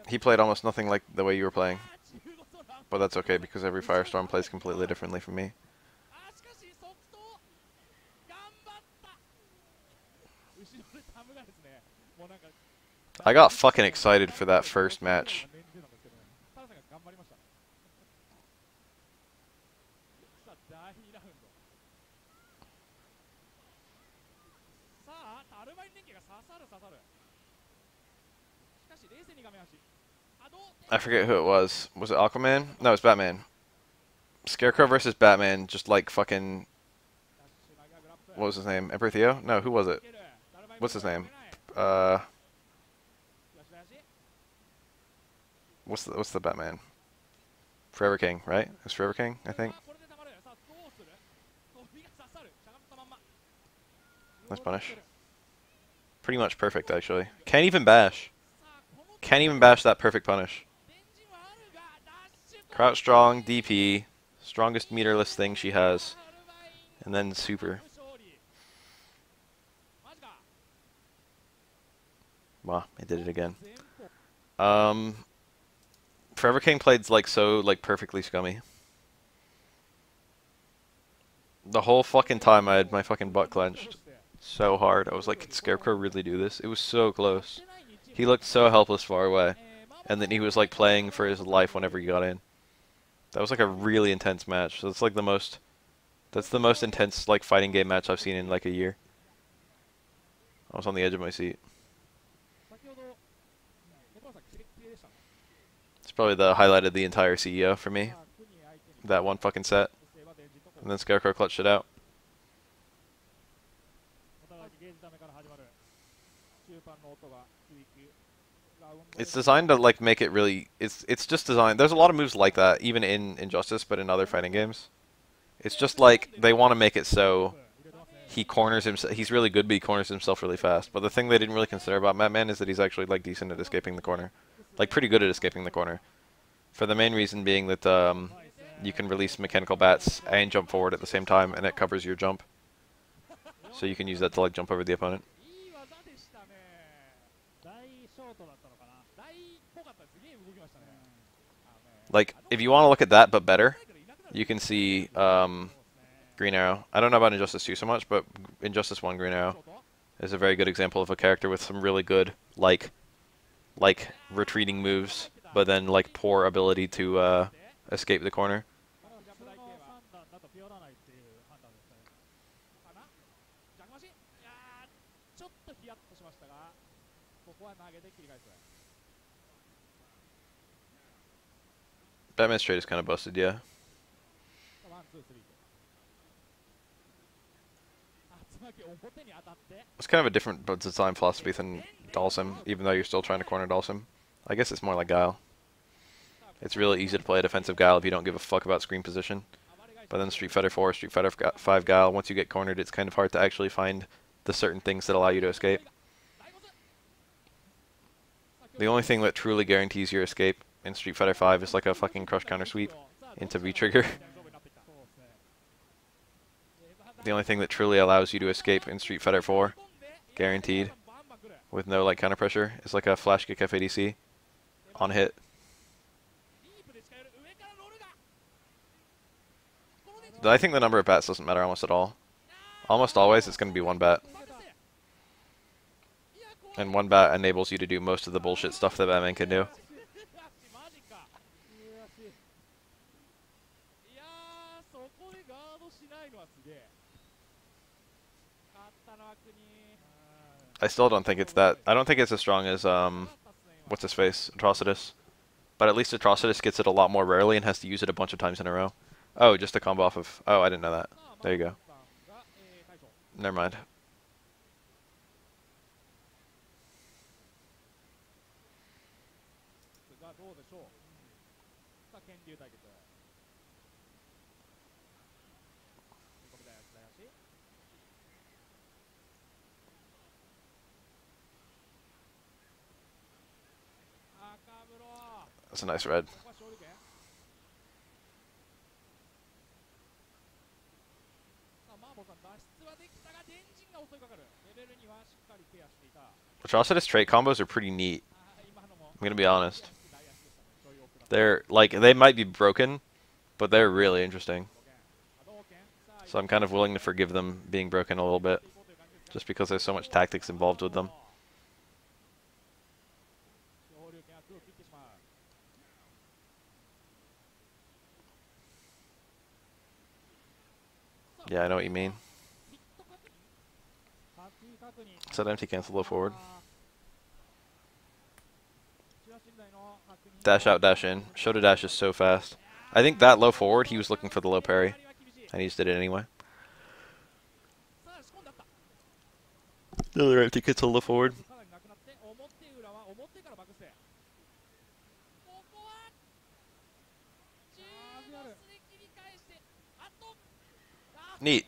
He played almost nothing like the way you were playing. But that's okay, because every Firestorm plays completely differently from me. I got fucking excited for that first match. I forget who it was. Was it Aquaman? No, it's Batman. Scarecrow versus Batman, just like fucking. What was his name? Emperor Theo? No, who was it? What's his name? Uh. What's the what's the Batman? Forever King, right? It's Forever King, I think. Nice punish. Pretty much perfect, actually. Can't even bash. Can't even bash that perfect punish. Crouch strong, DP, strongest meterless thing she has, and then super. Wow, I did it again. Um, Forever King played like so like perfectly scummy. The whole fucking time I had my fucking butt clenched so hard. I was like, could Scarecrow really do this? It was so close. He looked so helpless far away. And then he was like playing for his life whenever he got in. That was like a really intense match. So That's like the most that's the most intense like fighting game match I've seen in like a year. I was on the edge of my seat. probably the highlight of the entire CEO for me. That one fucking set. And then Scarecrow clutched it out. It's designed to like make it really it's it's just designed there's a lot of moves like that, even in Injustice but in other fighting games. It's just like they want to make it so he corners himself he's really good but he corners himself really fast. But the thing they didn't really consider about Batman is that he's actually like decent at escaping the corner like pretty good at escaping the corner. For the main reason being that um, you can release mechanical bats and jump forward at the same time, and it covers your jump. So you can use that to like jump over the opponent. Like, if you want to look at that, but better, you can see um, Green Arrow. I don't know about Injustice 2 so much, but Injustice 1 Green Arrow is a very good example of a character with some really good, like, like retreating moves, but then like poor ability to uh, escape the corner. Batman's trade is kind of busted, yeah. It's kind of a different design philosophy than Dhalsim, even though you're still trying to corner Dhalsim. I guess it's more like Guile. It's really easy to play a defensive Guile if you don't give a fuck about screen position. But then Street Fighter 4, Street Fighter 5 Guile, once you get cornered, it's kind of hard to actually find the certain things that allow you to escape. The only thing that truly guarantees your escape in Street Fighter 5 is like a fucking crush counter sweep into V-trigger. the only thing that truly allows you to escape in Street Fighter 4, guaranteed, with no like counter pressure, is like a flash kick FADC on hit. I think the number of bats doesn't matter almost at all. Almost always it's going to be one bat. And one bat enables you to do most of the bullshit stuff that Batman can do. I still don't think it's that. I don't think it's as strong as um, what's his face, Atrocitus. But at least Atrocitus gets it a lot more rarely and has to use it a bunch of times in a row. Oh, just a combo off of. Oh, I didn't know that. There you go. Never mind. That's a nice red. Atrocitus trait combos are pretty neat. I'm gonna be honest. They're, like, they might be broken, but they're really interesting. So I'm kind of willing to forgive them being broken a little bit, just because there's so much tactics involved with them. Yeah, I know what you mean. Set empty, cancel low forward. Dash out, dash in. Shoto dash is so fast. I think that low forward, he was looking for the low parry. And he just did it anyway. Another empty, cancel low forward. Neat.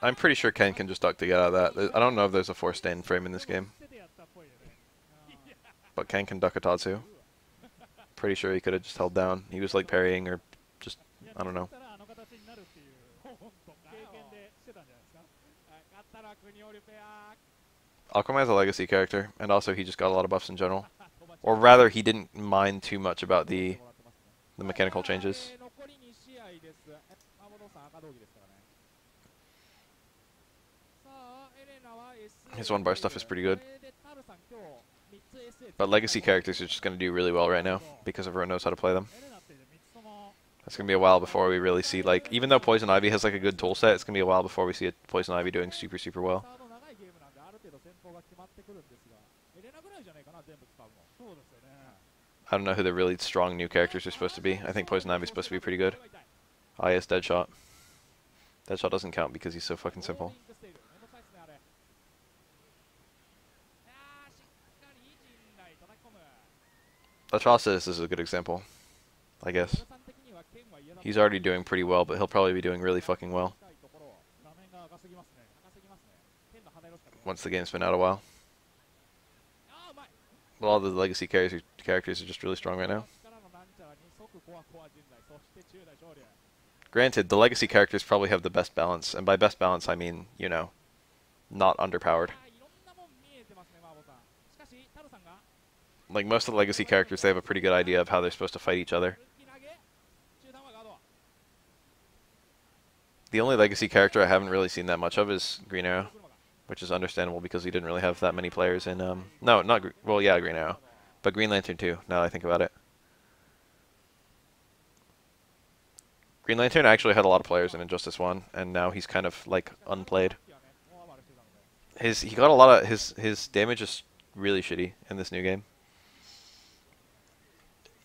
I'm pretty sure Ken can just duck to get out of that. I don't know if there's a forced stand frame in this game. But Ken can duck a Tatsu. Pretty sure he could have just held down. He was like parrying or just, I don't know. Aquaman's a legacy character, and also he just got a lot of buffs in general. Or rather, he didn't mind too much about the the mechanical changes. His one bar stuff is pretty good. But legacy characters are just going to do really well right now because everyone knows how to play them. It's going to be a while before we really see, like, even though Poison Ivy has, like, a good tool set, it's going to be a while before we see a Poison Ivy doing super, super well. I don't know who the really strong new characters are supposed to be. I think Poison Ivy's supposed to be pretty good. Ah, oh, yes, Deadshot. Deadshot doesn't count because he's so fucking simple. Atrocitus is a good example, I guess. He's already doing pretty well, but he'll probably be doing really fucking well. Once the game's been out a while. But all the legacy characters are just really strong right now. Granted, the legacy characters probably have the best balance, and by best balance I mean, you know, not underpowered. Like most of the legacy characters, they have a pretty good idea of how they're supposed to fight each other. The only legacy character I haven't really seen that much of is Green Arrow, which is understandable because he didn't really have that many players in. Um, no, not well, yeah, Green Arrow, but Green Lantern too. Now that I think about it, Green Lantern actually had a lot of players in Injustice One, and now he's kind of like unplayed. His he got a lot of his his damage is really shitty in this new game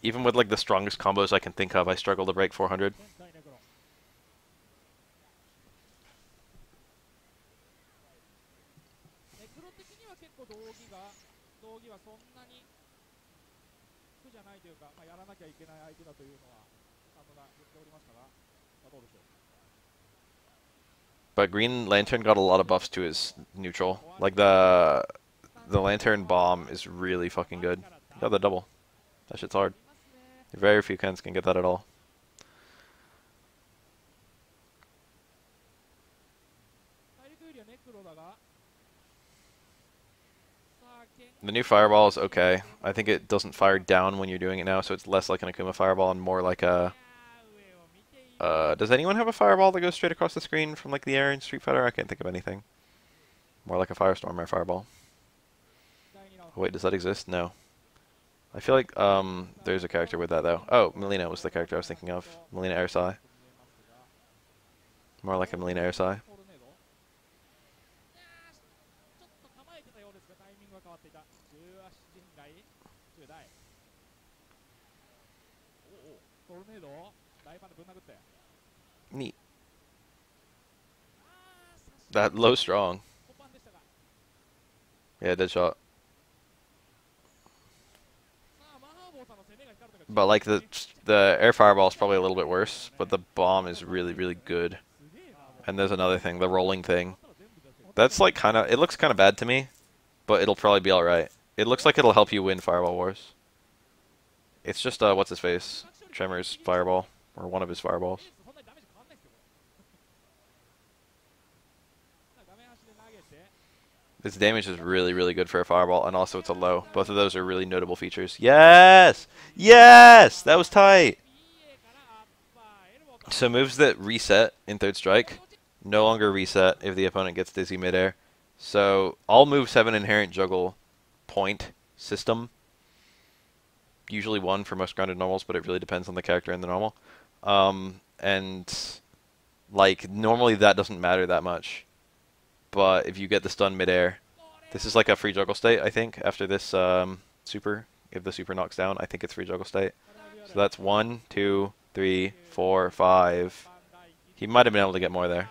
even with like the strongest combos I can think of, I struggle to break 400. But Green Lantern got a lot of buffs to his neutral. Like the the Lantern Bomb is really fucking good. Got the double. That shit's hard. Very few cans can get that at all. The new fireball is okay. I think it doesn't fire down when you're doing it now, so it's less like an Akuma fireball and more like a... Uh, does anyone have a fireball that goes straight across the screen from like the air in Street Fighter? I can't think of anything. More like a Firestorm or a Fireball. Oh, wait, does that exist? No. I feel like um, there's a character with that, though. Oh, Melina was the character I was thinking of. Melina Ersai. More like a Melina Ersai. Neat. That low strong. Yeah, dead shot. But like the the air fireball is probably a little bit worse, but the bomb is really really good. And there's another thing, the rolling thing. That's like kind of it looks kind of bad to me, but it'll probably be all right. It looks like it'll help you win fireball wars. It's just uh what's his face? Tremor's fireball or one of his fireballs. This damage is really, really good for a fireball, and also it's a low. Both of those are really notable features. Yes! Yes! That was tight! So moves that reset in Third Strike no longer reset if the opponent gets dizzy midair. So all moves have an inherent juggle point system. Usually one for most grounded normals, but it really depends on the character and the normal. Um, and like normally that doesn't matter that much but if you get the stun midair, this is like a free juggle state, I think, after this um, super. If the super knocks down, I think it's free juggle state. So that's one, two, three, four, five. He might have been able to get more there.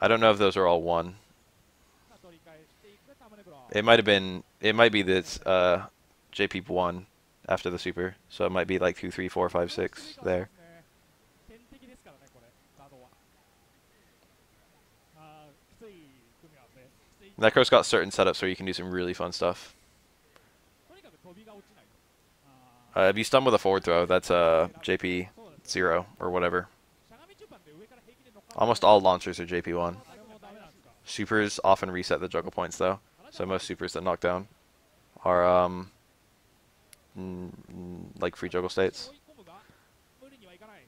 I don't know if those are all one. It might have been, it might be this uh, JP1 after the super. So it might be like two, three, four, five, six there. Necro's got certain setups where you can do some really fun stuff. Uh, if you stun with a forward throw, that's uh, JP 0 or whatever. Almost all launchers are JP 1. Supers often reset the juggle points, though. So most supers that knock down are um, like free juggle states.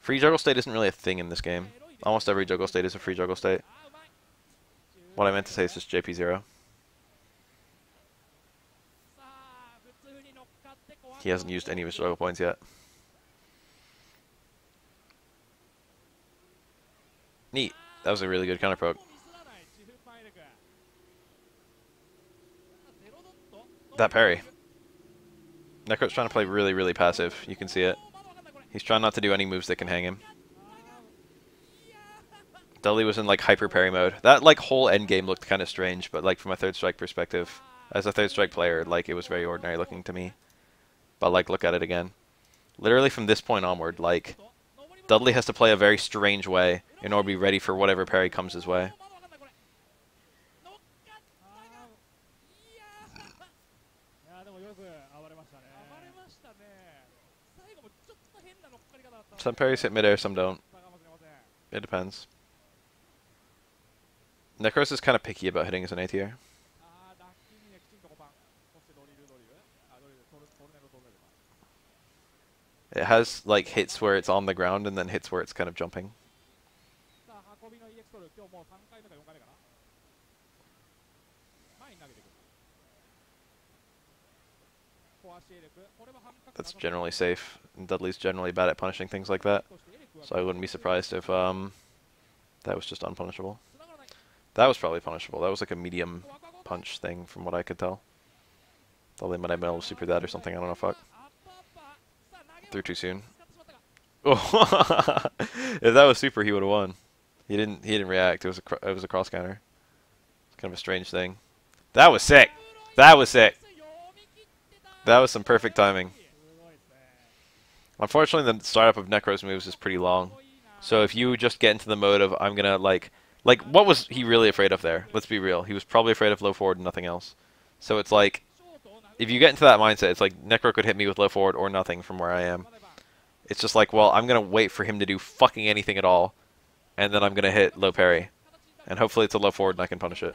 Free juggle state isn't really a thing in this game. Almost every juggle state is a free juggle state. What I meant to say is just JP0. He hasn't used any of his juggle points yet. Neat. That was a really good counter poke. That parry. Necro's trying to play really, really passive. You can see it. He's trying not to do any moves that can hang him. Dudley was in like hyper parry mode. That like whole end game looked kind of strange, but like from a third strike perspective, as a third strike player, like it was very ordinary looking to me. But like look at it again. Literally from this point onward, like Dudley has to play a very strange way in order to be ready for whatever parry comes his way. Some parries hit midair, some don't. It depends. Necros is kind of picky about hitting as an A. It has like hits where it's on the ground and then hits where it's kind of jumping. That's generally safe. And Dudley's generally bad at punishing things like that. So I wouldn't be surprised if um, that was just unpunishable. That was probably punishable. That was like a medium punch thing from what I could tell. Thought they might have been able to super that or something. I don't know. Fuck. Threw too soon. Oh, if that was super, he would have won. He didn't. He didn't react. It was a. It was a cross counter. It's kind of a strange thing. That was sick. That was sick. That was some perfect timing. Unfortunately, the startup of Necro's moves is pretty long. So if you just get into the mode of I'm gonna like like, what was he really afraid of there? Let's be real. He was probably afraid of low forward and nothing else. So it's like, if you get into that mindset, it's like Necro could hit me with low forward or nothing from where I am. It's just like, well, I'm going to wait for him to do fucking anything at all, and then I'm going to hit low parry. And hopefully it's a low forward and I can punish it.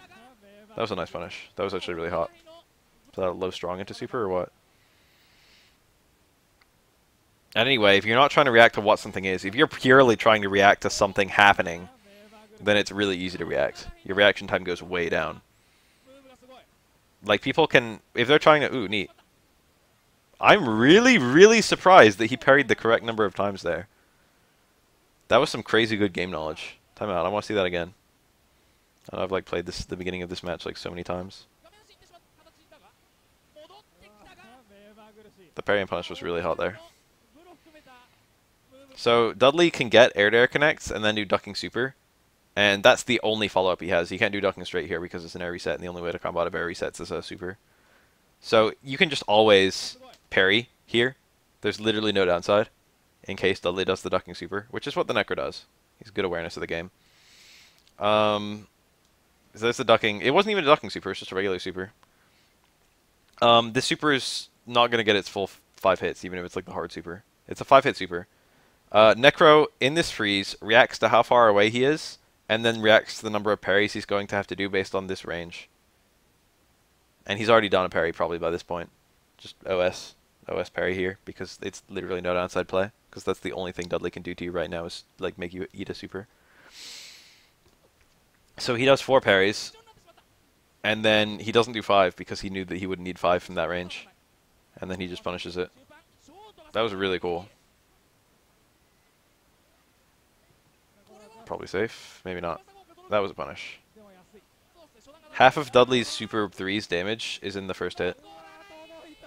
That was a nice punish. That was actually really hot. Is that low strong into super or what? And anyway, if you're not trying to react to what something is, if you're purely trying to react to something happening, then it's really easy to react. Your reaction time goes way down. Like, people can... If they're trying to... Ooh, neat. I'm really, really surprised that he parried the correct number of times there. That was some crazy good game knowledge. Time out. I want to see that again. I have like played this the beginning of this match like so many times. The parry and punish was really hot there. So Dudley can get air to air connects and then do ducking super. And that's the only follow-up he has. He can't do ducking straight here because it's an air reset, and the only way to combat of air resets is a super. So you can just always parry here. There's literally no downside in case Dudley does the ducking super, which is what the Necro does. He's good awareness of the game. Um, this the ducking. It wasn't even a ducking super, it's just a regular super. Um, this super is not going to get its full five hits, even if it's like the hard super. It's a five hit super. Uh, Necro, in this freeze, reacts to how far away he is and then reacts to the number of parries he's going to have to do based on this range. And he's already done a parry probably by this point. Just OS. OS parry here, because it's literally no downside play. Because that's the only thing Dudley can do to you right now is like make you eat a super. So he does four parries, and then he doesn't do five because he knew that he wouldn't need five from that range. And then he just punishes it. That was really cool. Probably safe. Maybe not. That was a punish. Half of Dudley's Super 3's damage is in the first hit.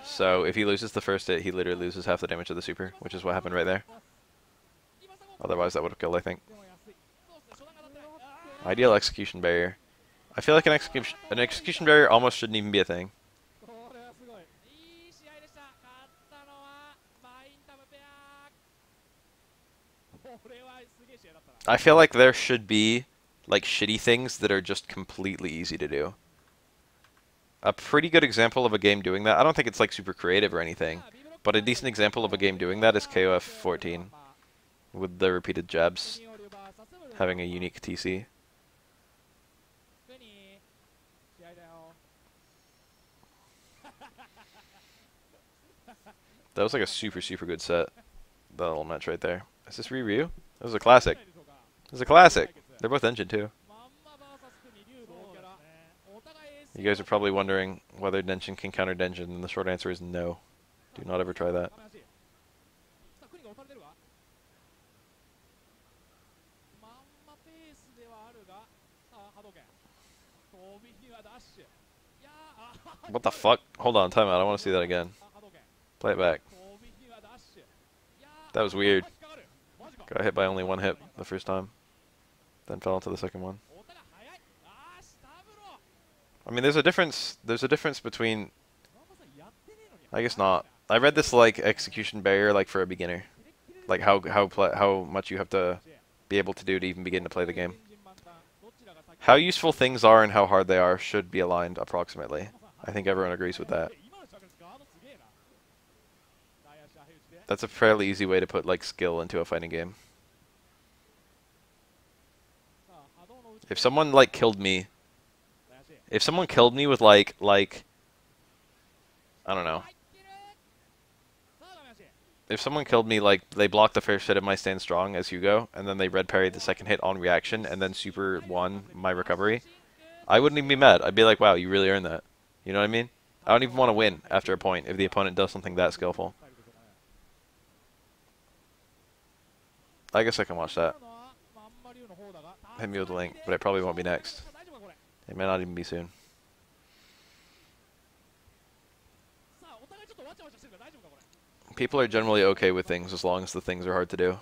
So if he loses the first hit, he literally loses half the damage of the Super, which is what happened right there. Otherwise, that would have killed, I think. Ideal execution barrier. I feel like an execution an execution barrier almost shouldn't even be a thing. I feel like there should be like shitty things that are just completely easy to do. A pretty good example of a game doing that. I don't think it's like super creative or anything, but a decent example of a game doing that is KOF 14 with the repeated jabs having a unique TC. That was like a super, super good set. That little match right there. Is this Riryu? That was a classic. It's a classic. They're both engine too. You guys are probably wondering whether Denjin can counter Denjin, and the short answer is no. Do not ever try that. What the fuck? Hold on, time out. I want to see that again. Play it back. That was weird. Got hit by only one hit the first time then fell into the second one. I mean, there's a difference. There's a difference between. I guess not. I read this like execution barrier, like for a beginner, like how how how much you have to be able to do to even begin to play the game. How useful things are and how hard they are should be aligned approximately. I think everyone agrees with that. That's a fairly easy way to put like skill into a fighting game. If someone like killed me, if someone killed me with like like, I don't know. If someone killed me, like, they blocked the first hit of my Stand Strong as Hugo, and then they red parried the second hit on reaction, and then super won my recovery, I wouldn't even be mad. I'd be like, wow, you really earned that. You know what I mean? I don't even want to win after a point if the opponent does something that skillful. I guess I can watch that hit me with the link, but it probably won't be next. It may not even be soon. People are generally okay with things as long as the things are hard to do.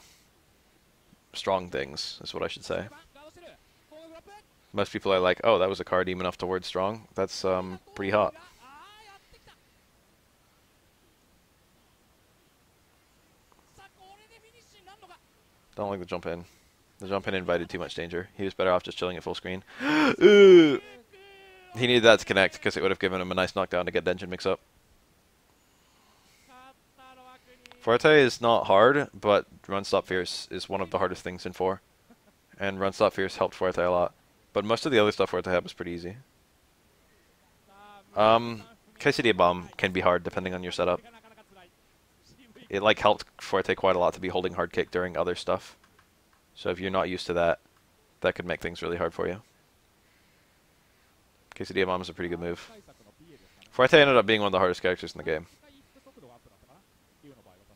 Strong things, is what I should say. Most people are like, oh, that was a card even enough to word strong. That's um, pretty hot. Don't like the jump in. The jump in invited too much danger. He was better off just chilling at full screen. he needed that to connect because it would have given him a nice knockdown to get the engine mix up. Fuerte is not hard, but Run Stop Fierce is one of the hardest things in 4. And Run Stop Fierce helped Fuerte a lot. But most of the other stuff Fuerte had was pretty easy. Um, Quesadilla Bomb can be hard depending on your setup. It like helped Fuerte quite a lot to be holding hard kick during other stuff. So if you're not used to that, that could make things really hard for you. Quesadilla Bomb is a pretty good move. Fuerte ended up being one of the hardest characters in the game.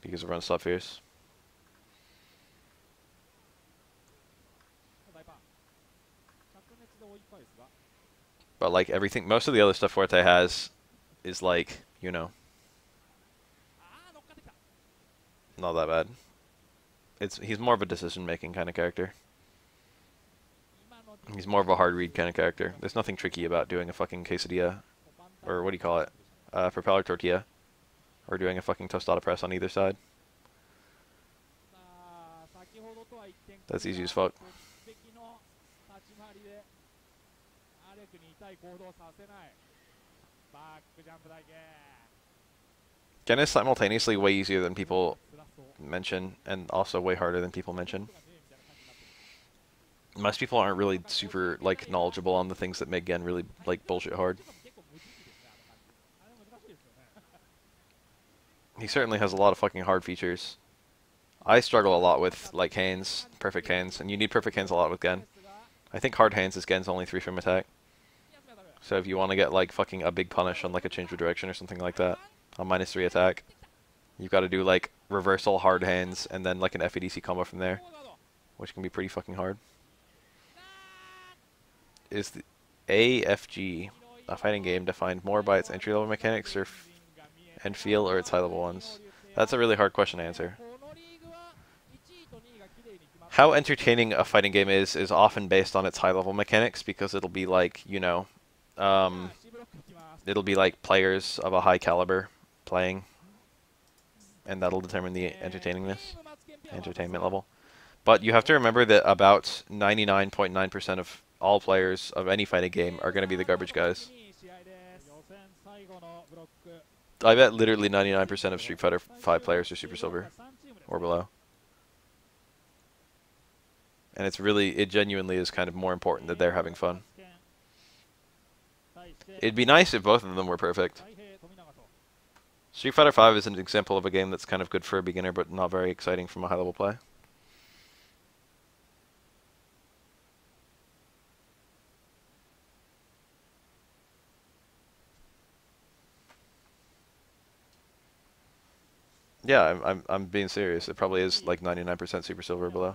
Because of Run Stop Fierce. But like everything, most of the other stuff Fuerte has is like, you know, not that bad it's he's more of a decision making kind of character. He's more of a hard read kind of character. There's nothing tricky about doing a fucking quesadilla, or what do you call it, uh, propeller tortilla, or doing a fucking tostada press on either side. That's easy as fuck. Ken is simultaneously way easier than people mention, and also way harder than people mention. Most people aren't really super like knowledgeable on the things that make Gen really like bullshit hard. He certainly has a lot of fucking hard features. I struggle a lot with like hands, perfect hands, and you need perfect hands a lot with Gen. I think hard hands is Gen's only three from attack. So if you want to get like fucking a big punish on like a change of direction or something like that, a minus three attack, you've got to do like reversal, hard hands, and then like an FADC combo from there, which can be pretty fucking hard. Is the AFG a fighting game defined more by its entry level mechanics or and feel or its high level ones? That's a really hard question to answer. How entertaining a fighting game is is often based on its high level mechanics because it'll be like, you know, um, it'll be like players of a high caliber playing and that'll determine the entertainingness, entertainment level. But you have to remember that about 99.9% .9 of all players of any fighting game are going to be the garbage guys. I bet literally 99% of Street Fighter 5 players are Super Silver or below. And it's really, it genuinely is kind of more important that they're having fun. It'd be nice if both of them were perfect. Street Fighter V is an example of a game that's kind of good for a beginner, but not very exciting from a high level play. Yeah, I'm, I'm, I'm being serious. It probably is like 99% Super Silver below.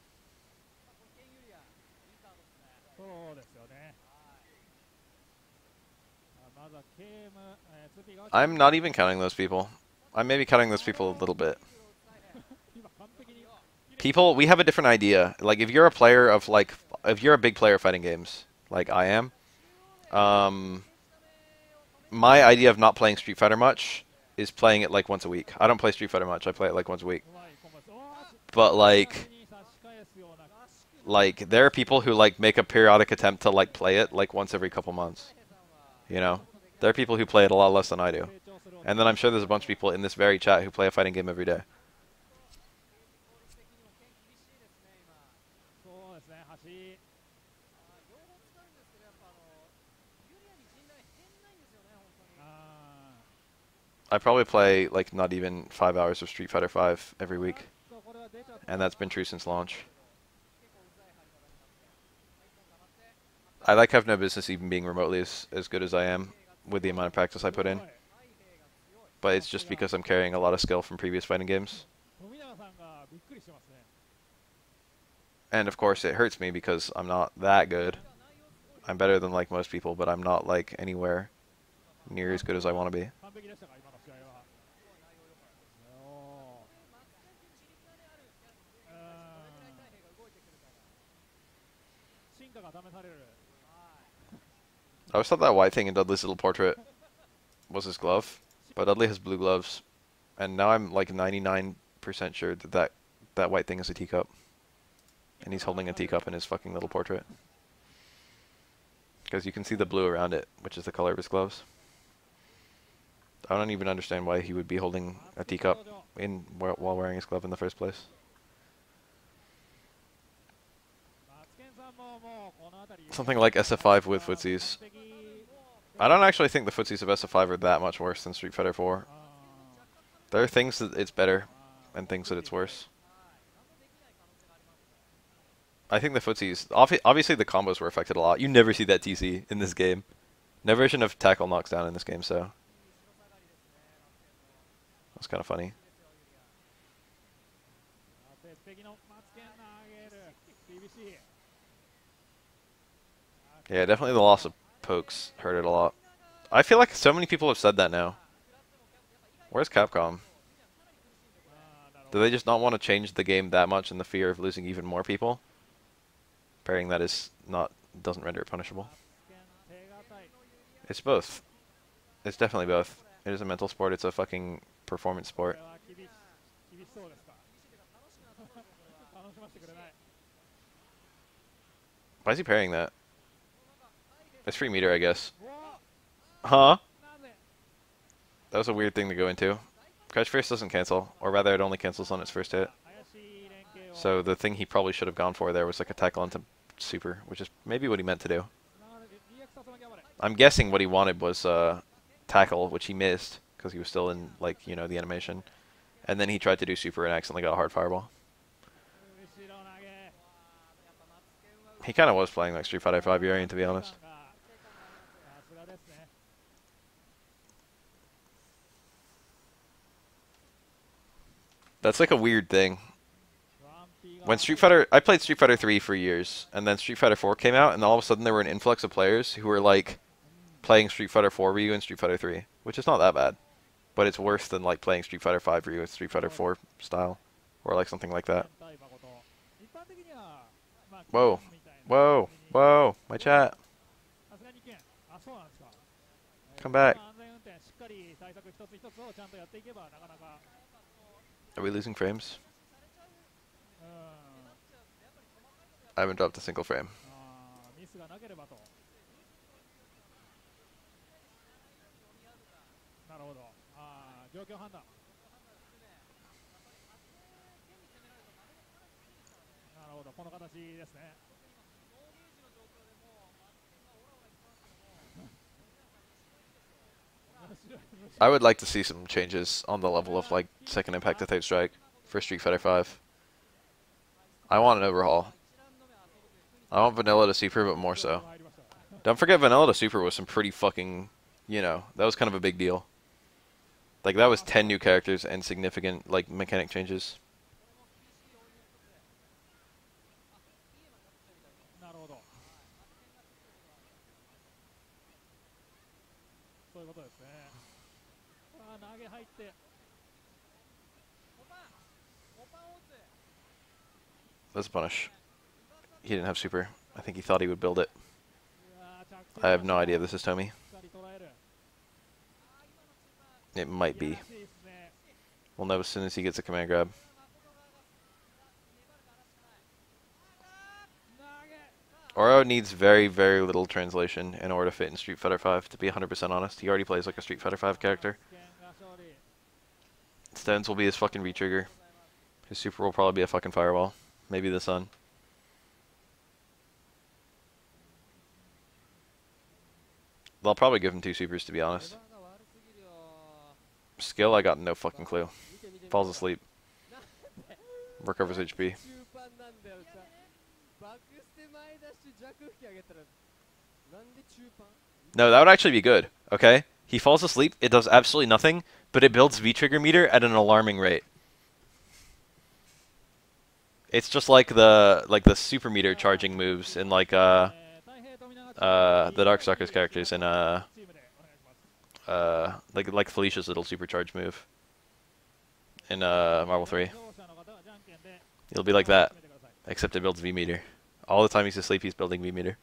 そうですよね。I'm not even counting those people. I may be counting those people a little bit. People, we have a different idea. Like, if you're a player of, like, if you're a big player fighting games, like I am, um, my idea of not playing Street Fighter much is playing it, like, once a week. I don't play Street Fighter much. I play it, like, once a week. But, like, like there are people who like make a periodic attempt to like play it like once every couple months. You know, there are people who play it a lot less than I do, and then I'm sure there's a bunch of people in this very chat who play a fighting game every day. I probably play like not even five hours of Street Fighter V every week, and that's been true since launch. I like have no business even being remotely as, as good as I am with the amount of practice I put in. But it's just because I'm carrying a lot of skill from previous fighting games. And of course it hurts me because I'm not that good. I'm better than like most people, but I'm not like anywhere near as good as I want to be. I always thought that white thing in Dudley's little portrait was his glove, but Dudley has blue gloves, and now I'm like 99% sure that, that that white thing is a teacup, and he's holding a teacup in his fucking little portrait. Because you can see the blue around it, which is the color of his gloves. I don't even understand why he would be holding a teacup in while wearing his glove in the first place. Something like SF5 with footsies. I don't actually think the footsies of SF5 are that much worse than Street Fighter 4. There are things that it's better and things that it's worse. I think the footsies, obviously the combos were affected a lot. You never see that TC in this game. Never should have tackle knocks down in this game, so. That's kind of funny. Yeah, definitely the loss of pokes hurt it a lot. I feel like so many people have said that now. Where's Capcom? Do they just not want to change the game that much in the fear of losing even more people? Pairing that is not doesn't render it punishable. It's both. It's definitely both. It is a mental sport, it's a fucking performance sport. Why is he pairing that? It's free meter, I guess. Huh? That was a weird thing to go into. Crash first doesn't cancel, or rather it only cancels on its first hit. So the thing he probably should have gone for there was like a tackle onto super, which is maybe what he meant to do. I'm guessing what he wanted was uh, tackle, which he missed because he was still in like you know the animation, and then he tried to do super and accidentally got a hard fireball. He kind of was playing like Street Fighter 5 Urien, to be honest. That's like a weird thing. When Street Fighter, I played Street Fighter 3 for years, and then Street Fighter 4 came out, and all of a sudden there were an influx of players who were like playing Street Fighter 4 Ryu and Street Fighter 3, which is not that bad, but it's worse than like playing Street Fighter 5 Ryu and Street Fighter 4 style, or like something like that. Whoa, whoa, whoa, my chat. Come back. Are we losing frames? I haven't dropped a single frame. I would like to see some changes on the level of like second impact to third strike for Street Fighter Five. I want an overhaul. I want Vanilla to Super, but more so. Don't forget Vanilla to Super was some pretty fucking, you know, that was kind of a big deal. Like that was ten new characters and significant like mechanic changes. That's a punish. He didn't have super. I think he thought he would build it. I have no idea this is Tomy. It might be. We'll know as soon as he gets a command grab. Oro needs very, very little translation in order to fit in Street Fighter V, to be 100% honest. He already plays like a Street Fighter V character. Stuns will be his fucking V-Trigger. His super will probably be a fucking fireball. Maybe the sun. They'll probably give him two supers, to be honest. Skill, I got no fucking clue. Falls asleep. Recovers HP. No, that would actually be good, okay? He falls asleep, it does absolutely nothing, but it builds V-Trigger meter at an alarming rate. It's just like the like the super meter charging moves in like uh uh the Darkstalkers characters in uh uh like like Felicia's little supercharge move in uh Marvel 3. It'll be like that, except it builds V meter. All the time he's asleep, he's building V meter.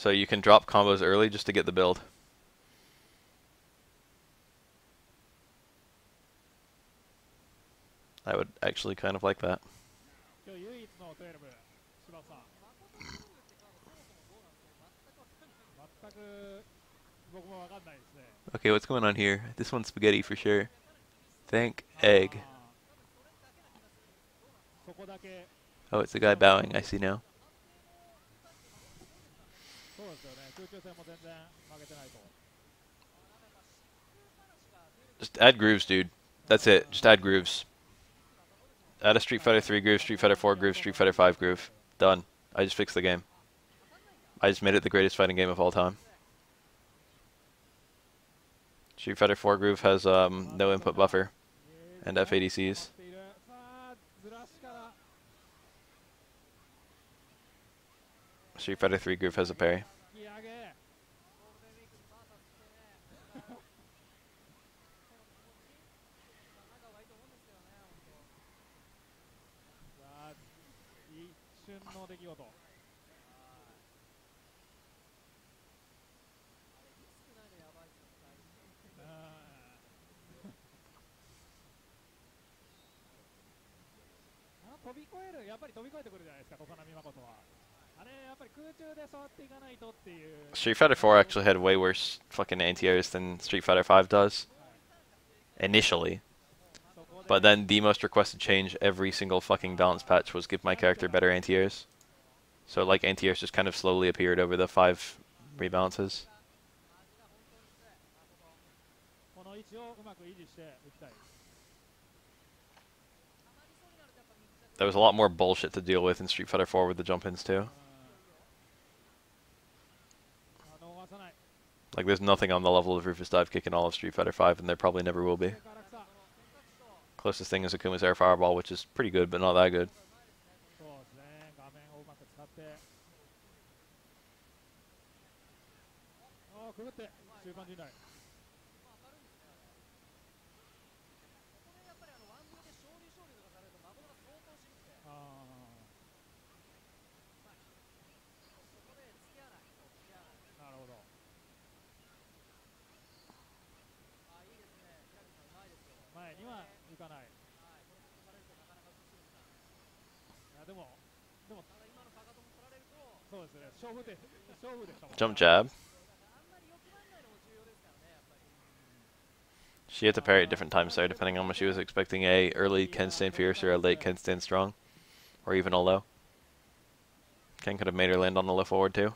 So you can drop combos early just to get the build. I would actually kind of like that. Okay, what's going on here? This one's spaghetti for sure. Thank egg. Oh, it's the guy bowing, I see now. そうですよね空中戦も全然負けてないと Just add grooves, dude. That's it. Just add grooves. Add a Street Fighter 3 groove, Street Fighter 4 groove, Street Fighter 5 groove. Done. I just fixed the game. I just made it the greatest fighting game of all time. Street Fighter 4 Groove has um, no input buffer. And FADCs. Street Fighter 3 Groove has a parry. 引き上げさあ一瞬の出来事うんあの飛び越える、やっぱり飛び越えてくるじゃないですか、土佐波誠は。 Street Fighter 4 actually had way worse fucking anti-airs than Street Fighter 5 does. Initially. But then the most requested change every single fucking balance patch was give my character better anti-airs. So like anti-airs just kind of slowly appeared over the five rebalances. There was a lot more bullshit to deal with in Street Fighter 4 with the jump-ins too. Like there's nothing on the level of Rufus Dive Kick in all of Street Fighter V, and there probably never will be. Closest thing is Akuma's Air Fireball, which is pretty good, but not that good. でも、でも、そうですね、勝負で、勝負でしたもんね Jump jab. She had to parry at different times there, depending on what she was expecting a early Ken stand fierce or a late Ken stand strong, or even a low. Ken could have made her land on the low forward too,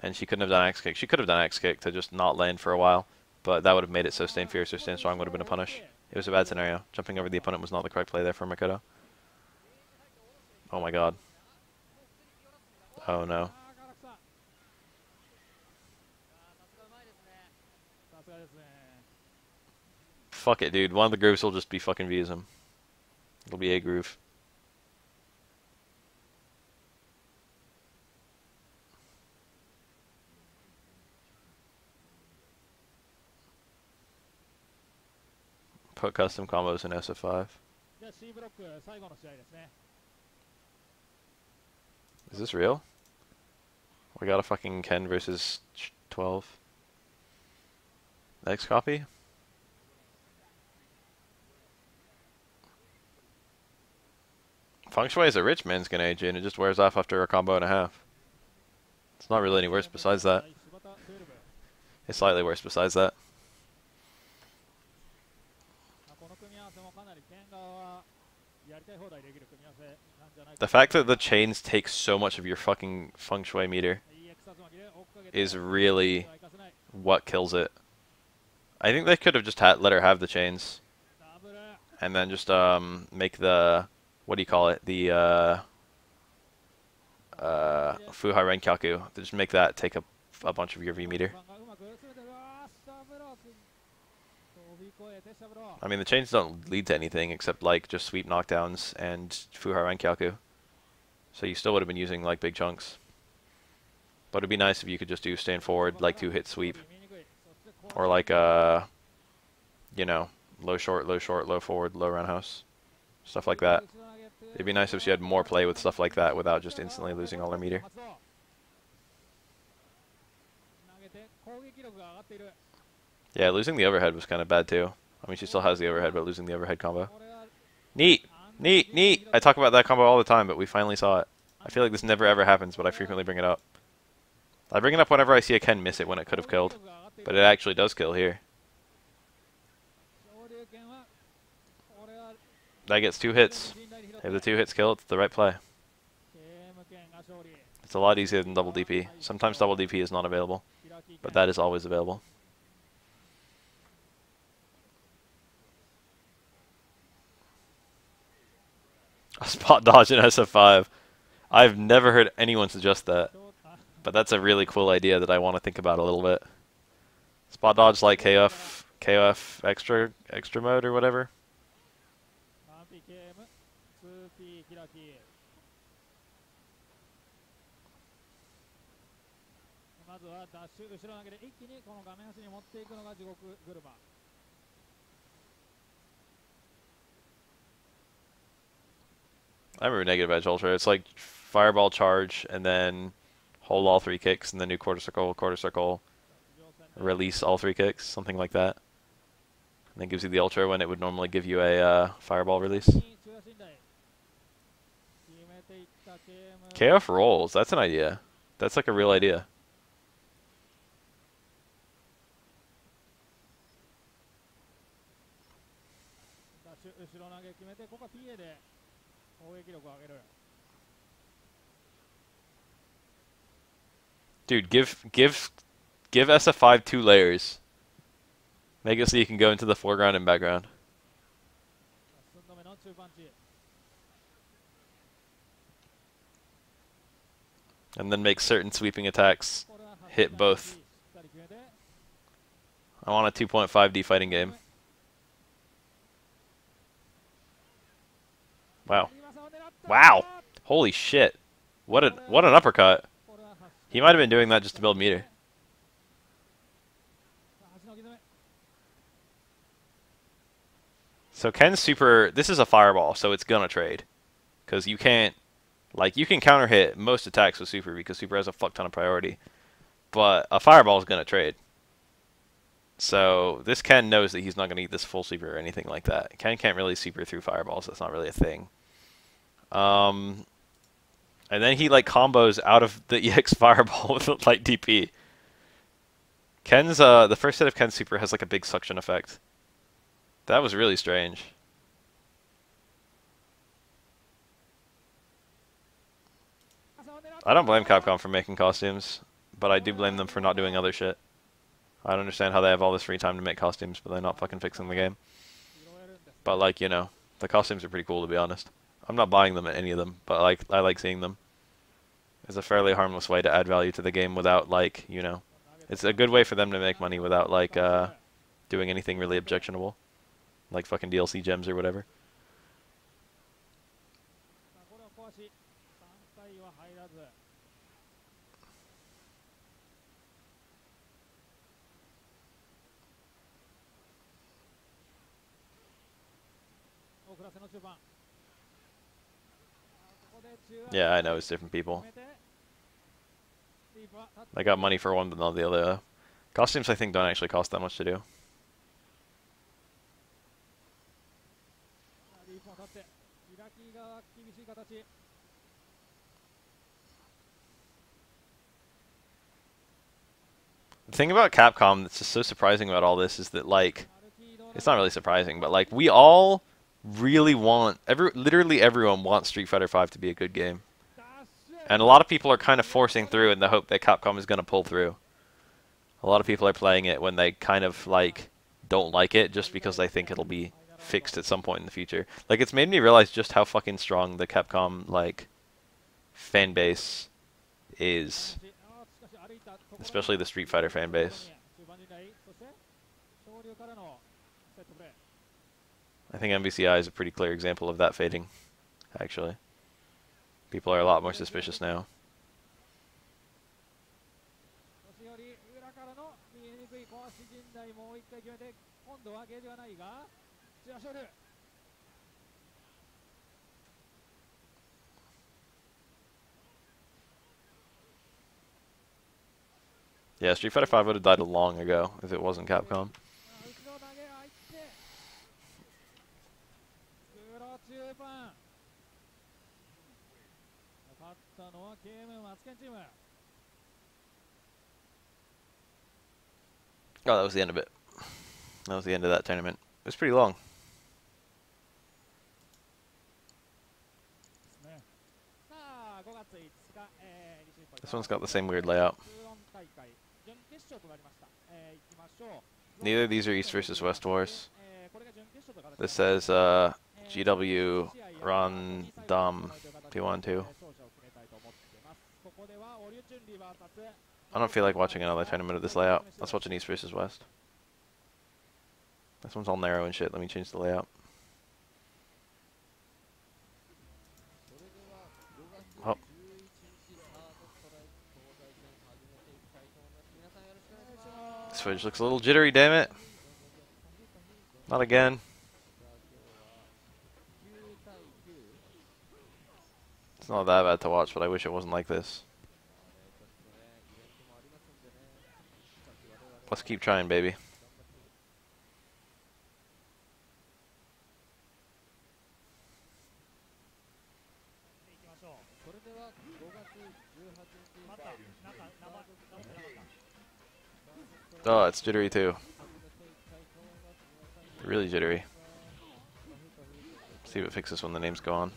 and she couldn't have done X kick. She could have done X kick to just not land for a while, but that would have made it so stand fierce or stand strong would have been a punish. It was a bad scenario. Jumping over the opponent was not the correct play there for Makoto. Oh my god. Oh no. Fuck it, dude. One of the grooves will just be fucking V-ism. It'll be a groove. Put custom combos in SF5. Is this real? We got a fucking Ken versus 12. Next copy? Feng Shui is a rich man's Gun age and it just wears off after a combo and a half. It's not really any worse besides that. It's slightly worse besides that. The fact that the chains take so much of your fucking feng shui meter is really what kills it. I think they could have just let her have the chains. And then just um, make the, what do you call it, the uh, uh, Fuha Renkyaku. Just make that take a, a bunch of your V meter. I mean, the chains don't lead to anything except, like, just sweep knockdowns and Fuha Renkyaku. So you still would have been using, like, big chunks. But it'd be nice if you could just do stand forward, like, two-hit sweep. Or, like, uh, you know, low short, low short, low forward, low roundhouse. Stuff like that. It'd be nice if she had more play with stuff like that without just instantly losing all her meter. Yeah, losing the overhead was kind of bad too. I mean, she still has the overhead, but losing the overhead combo. Neat! Neat! Neat! I talk about that combo all the time, but we finally saw it. I feel like this never ever happens, but I frequently bring it up. I bring it up whenever I see a Ken miss it when it could have killed. But it actually does kill here. That gets two hits. If the two hits kill, it's the right play. It's a lot easier than double DP. Sometimes double DP is not available, but that is always available. A spot dodge in SF5. I've never heard anyone suggest that. But that's a really cool idea that I want to think about a little bit. Spot dodge like KF, KF extra, extra mode or whatever. I remember Negative Edge Ultra. It's like Fireball Charge and then hold all three kicks and then do quarter circle, quarter circle, release all three kicks, something like that. And then gives you the Ultra when it would normally give you a uh, Fireball release. KF rolls. That's an idea. That's like a real idea. 攻撃力を上げる Dude, give give give SF5 two layers. Make it so you can go into the foreground and background. 寸止めの中パンチ And then make certain sweeping attacks. これは Hit both. しっかり決めて I want a 2.5D fighting game. Wow. Wow. Holy shit. What an, what an uppercut. He might have been doing that just to build meter. So Ken's super... This is a fireball, so it's gonna trade. Because you can't... Like, you can counter hit most attacks with super because super has a fuck ton of priority. But a fireball is gonna trade. So this Ken knows that he's not going to eat this full super or anything like that. Ken can't really super through fireballs. That's not really a thing. Um, and then he like combos out of the EX Fireball with light DP. Ken's uh, the first set of Ken's super has like a big suction effect. That was really strange. I don't blame Capcom for making costumes, but I do blame them for not doing other shit. I don't understand how they have all this free time to make costumes, but they're not fucking fixing the game. But like, you know, the costumes are pretty cool to be honest. I'm not buying them at any of them, but like I like seeing them. It's a fairly harmless way to add value to the game without like, you know, it's a good way for them to make money without like uh doing anything really objectionable. Like fucking DLC gems or whatever. Yeah, I know, it's different people. I got money for one, but not the other. Costumes, I think, don't actually cost that much to do. The thing about Capcom that's just so surprising about all this is that, like, it's not really surprising, but, like, we all really want every literally everyone wants Street Fighter Five to be a good game, and a lot of people are kind of forcing through in the hope that Capcom is going to pull through. A lot of people are playing it when they kind of like don't like it just because they think it'll be fixed at some point in the future. Like it's made me realize just how fucking strong the Capcom like fan base is, especially the Street Fighter fan base. I think MVCI is a pretty clear example of that fading, actually. People are a lot more suspicious now. Yeah, Street Fighter V would have died long ago if it wasn't Capcom. KM Oh, that was the end of it. That was the end of that tournament. It was pretty long. This one's got the same weird layout. Neither of these are East versus West wars. This says uh, P One Two. I don't feel like watching another tournament of this layout. Let's watch an East versus West. This one's all narrow and shit. Let me change the layout. Oh. Switch looks a little jittery, damn it. Not again. It's not that bad to watch, but I wish it wasn't like this. Let's keep trying, baby. Oh, it's jittery too. Really jittery. Let's see if it fixes when the names go on.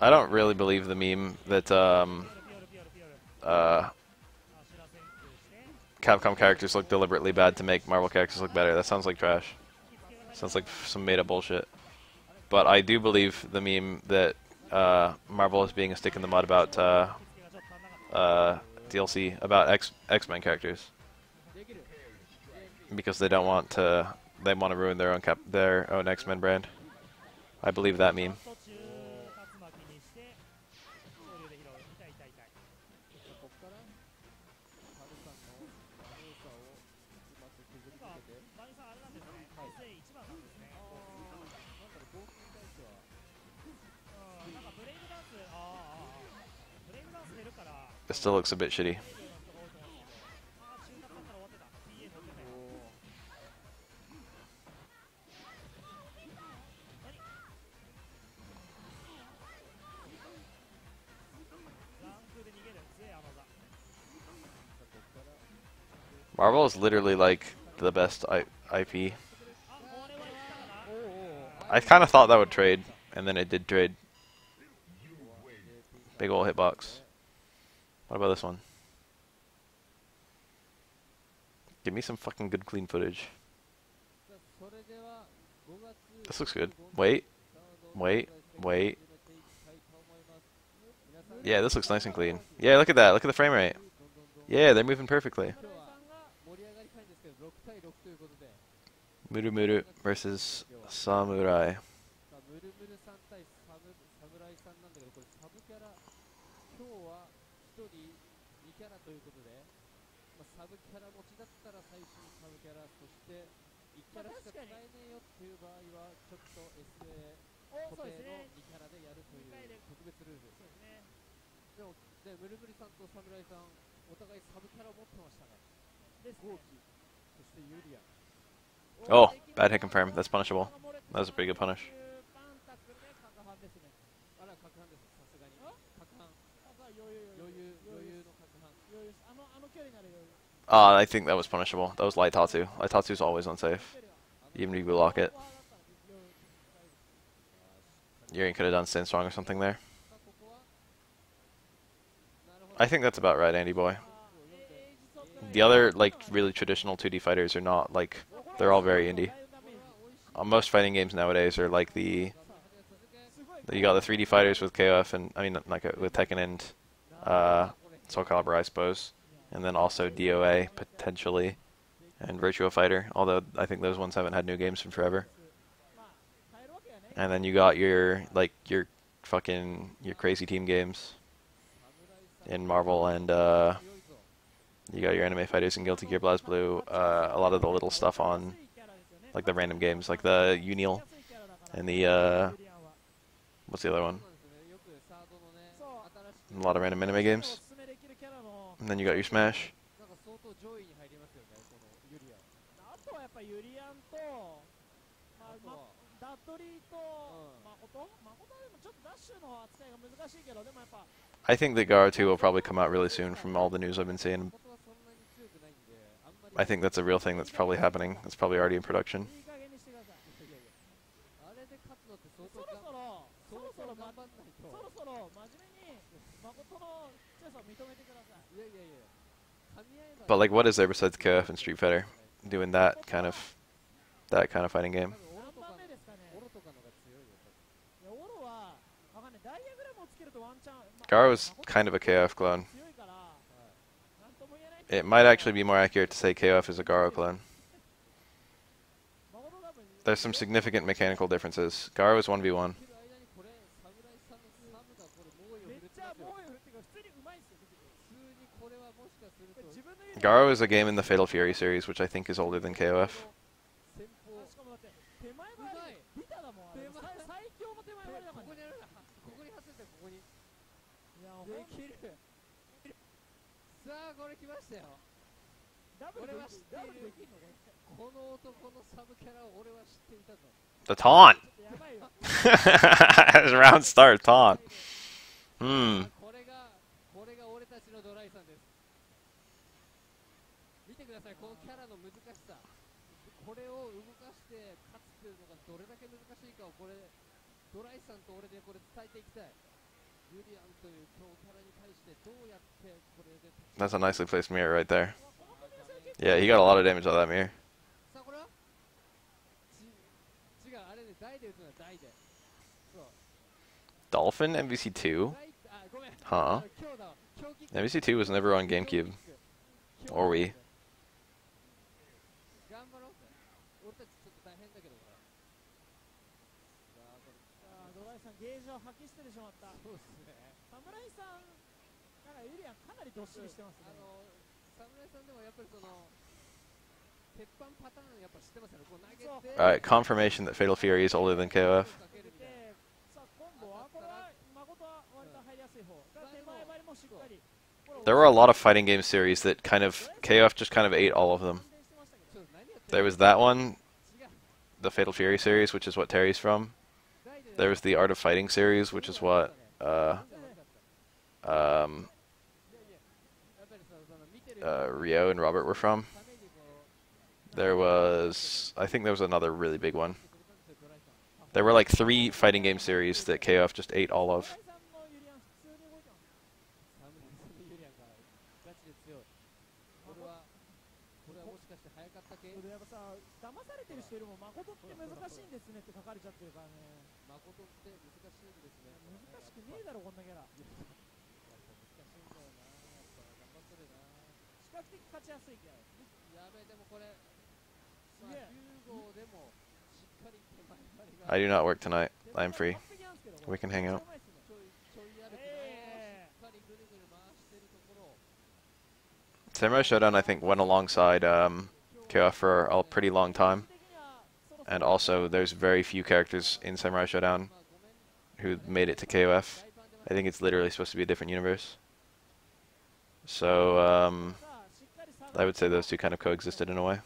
I don't really believe the meme that um, uh, Capcom characters look deliberately bad to make Marvel characters look better. That sounds like trash. Sounds like some made-up bullshit. But I do believe the meme that uh, Marvel is being a stick in the mud about uh, uh, DLC about X X Men characters because they don't want to they want to ruin their own cap their own X Men brand. I believe that meme. It still looks a bit shitty. Marvel is literally like the best I IP. I kind of thought that would trade, and then it did trade. Big ol' hitbox. What about this one? Give me some fucking good clean footage. This looks good. Wait. Wait. Wait. Yeah, this looks nice and clean. Yeah, look at that. Look at the frame rate. Yeah, they're moving perfectly. Muru Muru versus Samurai. キャラしか使えねえよっていう場合はちょっと SA 固定の2キャラでやるという特別ルールそうですねでもでムルムルさんと侍さんお互いサブキャラ持ってましたねですねそしてユリア Oh, bad hit confirm. That's punishable. That was a pretty good punish. Uh, I think that was punishable. That was Light Tatsu. Light is always unsafe. Even if you block it. Yuri could have done Sinstrong or something there. I think that's about right, Andy boy. The other, like, really traditional 2D fighters are not, like, they're all very indie. Uh, most fighting games nowadays are like the, you got the 3D fighters with KOF and, I mean, like, with Tekken and uh, Soul Calibur, I suppose. And then also DOA, potentially and Virtua Fighter, although I think those ones haven't had new games in forever. And then you got your like your fucking your crazy team games in Marvel and uh, you got your anime fighters in Guilty Gear BlazBlue. Uh, a lot of the little stuff on like the random games, like the UNIEL and the uh, what's the other one? A lot of random anime games. And then you got your Smash. I think that Garou 2 will probably come out really soon from all the news I've been seeing. I think that's a real thing that's probably happening. It's probably already in production. But like what is there besides KF and Street Fighter doing that kind of that kind of fighting game? Garou is kind of a KOF clone. It might actually be more accurate to say KOF is a Garou clone. There's some significant mechanical differences. Garou is 1v1. Garou is a game in the Fatal Fury series, which I think is older than KOF. The taunt. As round start taunt. Hmm. That's a nicely placed mirror right there. Yeah, he got a lot of damage on that mirror. Dolphin MVC2? Huh? MVC2 was never on GameCube. Or Wii? Alright, confirmation that Fatal Fury is older than KOF. There were a lot of fighting game series that kind of, KOF just kind of ate all of them. There was that one, the Fatal Fury series, which is what Terry's from. There was the Art of Fighting series, which is what, uh, um, uh, Ryo and Robert were from. There was, I think there was another really big one. There were like three fighting game series that KOF just ate all of. I do not work tonight. I'm free. We can hang out. Samurai Shodown, I think, went alongside um, KOF for a pretty long time. And also, there's very few characters in Samurai Shodown who made it to KOF. I think it's literally supposed to be a different universe. So, um, I would say those two kind of coexisted in a way.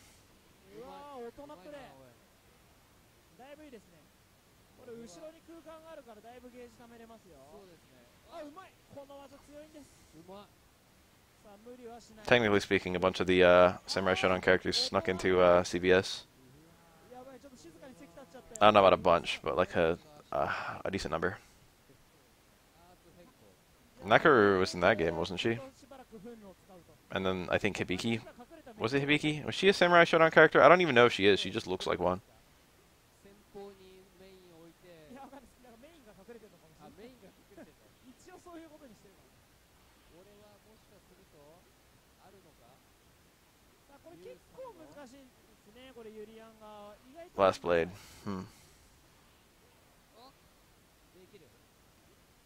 Technically speaking, a bunch of the uh, Samurai Shodown characters snuck into uh, CVS. I uh, don't know about a bunch, but like a uh, a decent number. Nakoruru was in that game, wasn't she? and then I think Hibiki. Was it Hibiki? Was she a Samurai Shodown character? I don't even know if she is. She just looks like one. Last blade. Hmm.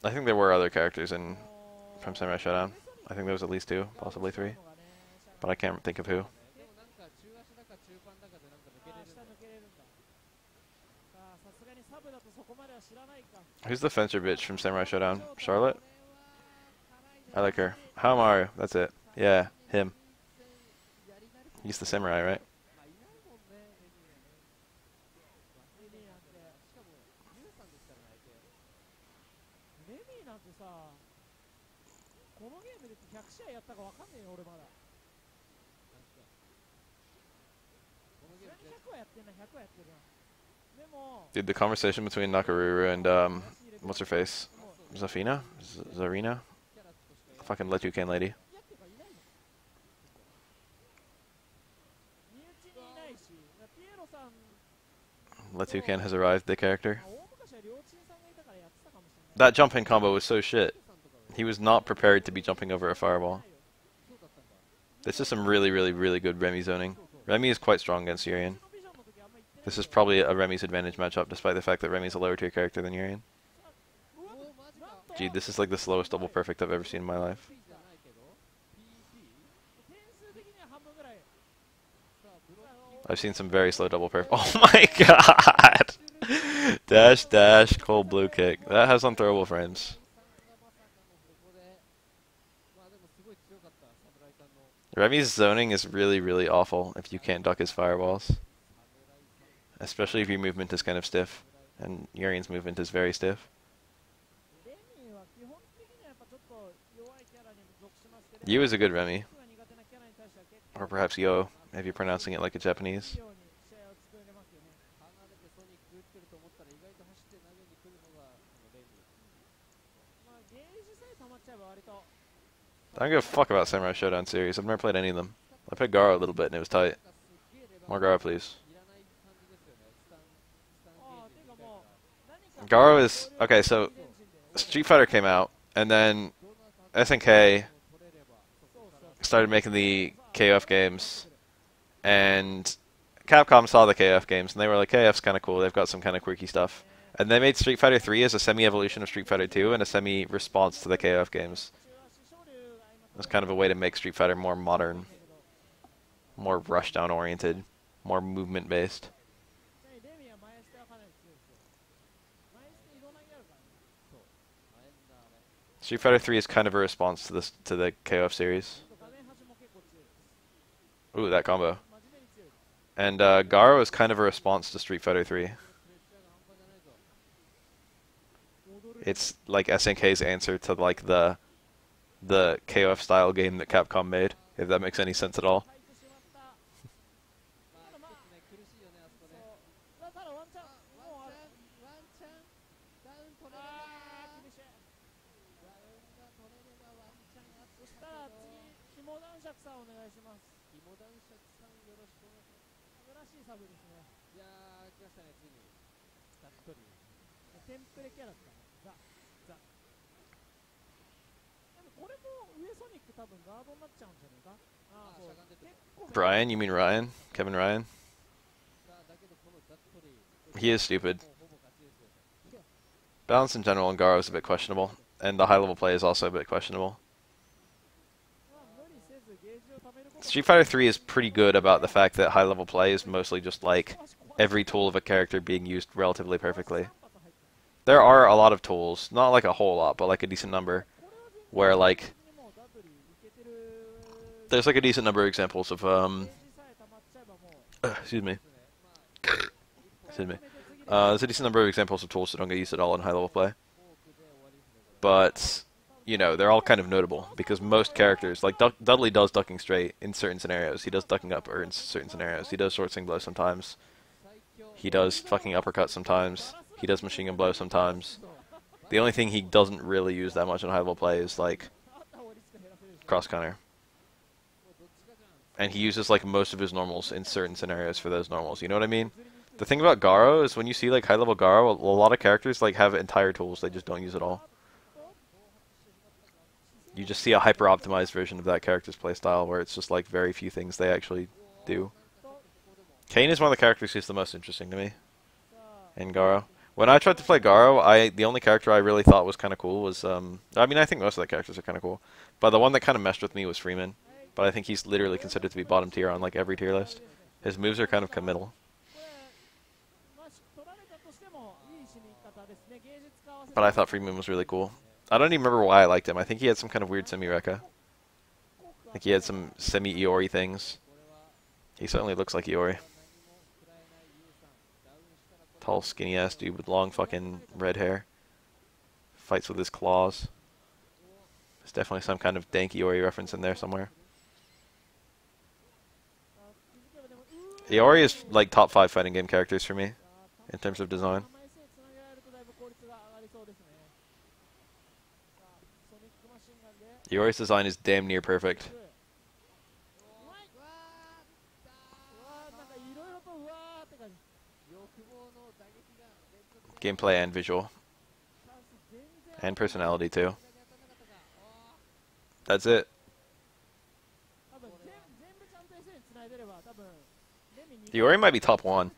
I think there were other characters in from Samurai Shodown. I think there was at least two, possibly three. But I can't think of who. Who's the fencer bitch from Samurai Shodown? Charlotte? I like her. Haohmaru. That's it. Yeah, him. He's the samurai, right? Dude, the conversation between Nakoruru and, um, what's her face? Zafina? Z Zarina? Fucking let you can lady. Letuken has arrived, the character. That jumping combo was so shit. He was not prepared to be jumping over a fireball. This is some really, really, really good Remy zoning. Remy is quite strong against Urien. This is probably a Remy's advantage matchup, despite the fact that Remy's a lower tier character than Urien. Gee, this is like the slowest double perfect I've ever seen in my life. I've seen some very slow double perfect. Oh my god! dash, dash, cold blue kick. That has unthrowable frames. Remy's zoning is really, really awful if you can't duck his fireballs especially if your movement is kind of stiff, and Urien's movement is very stiff. Yu is a good Remy, or perhaps Yo, if you're pronouncing it like a Japanese. I don't give a fuck about Samurai Shodown series. I've never played any of them. I played Garou a little bit and it was tight. More Garou, please. Garou is okay. So Street Fighter came out, and then SNK started making the KOF games, and Capcom saw the KOF games, and they were like, KOF's kind of cool. They've got some kind of quirky stuff, and they made Street Fighter 3 as a semi-evolution of Street Fighter 2 and a semi-response to the KOF games. It's kind of a way to make Street Fighter more modern, more rushdown oriented, more movement based. Street Fighter 3 is kind of a response to this to the KOF series. Ooh, that combo. And uh, Garou is kind of a response to Street Fighter 3. It's like SNK's answer to like the the KOF style game that Capcom made, if that makes any sense at all. Brian, you mean Ryan? Kevin Ryan? He is stupid. Balance in general in Garou is a bit questionable, and the high level play is also a bit questionable. Street Fighter 3 is pretty good about the fact that high level play is mostly just like every tool of a character being used relatively perfectly. There are a lot of tools, not like a whole lot, but like a decent number, where like there's like a decent number of examples of um excuse me. Excuse me. Uh, there's a decent number of examples of tools that don't get used at all in high level play. But you know they're all kind of notable because most characters like Duck, Dudley does ducking straight in certain scenarios. He does ducking upper in certain scenarios. He does short swing blow sometimes. He does fucking uppercut sometimes. He does machine gun blow sometimes. The only thing he doesn't really use that much in high level play is like cross counter and he uses like most of his normals in certain scenarios for those normals. You know what I mean? The thing about Garou is when you see like high level Garou, a lot of characters like have entire tools they just don't use at all. You just see a hyper optimized version of that character's playstyle where it's just like very few things they actually do. Kain is one of the characters who's the most interesting to me in Garou. When I tried to play Garou, I the only character I really thought was kind of cool was um I mean I think most of the characters are kind of cool, but the one that kind of messed with me was Freeman but I think he's literally considered to be bottom tier on like every tier list. His moves are kind of committal. But I thought Freeman was really cool. I don't even remember why I liked him. I think he had some kind of weird semi-Rekka. think he had some semi-Iori things. He certainly looks like Iori. Tall, skinny-ass dude with long fucking red hair. Fights with his claws. There's definitely some kind of dank Iori reference in there somewhere. Iori is like top five fighting game characters for me in terms of design. Iori's design is damn near perfect. Gameplay and visual. And personality too. That's it. Yori might be top one.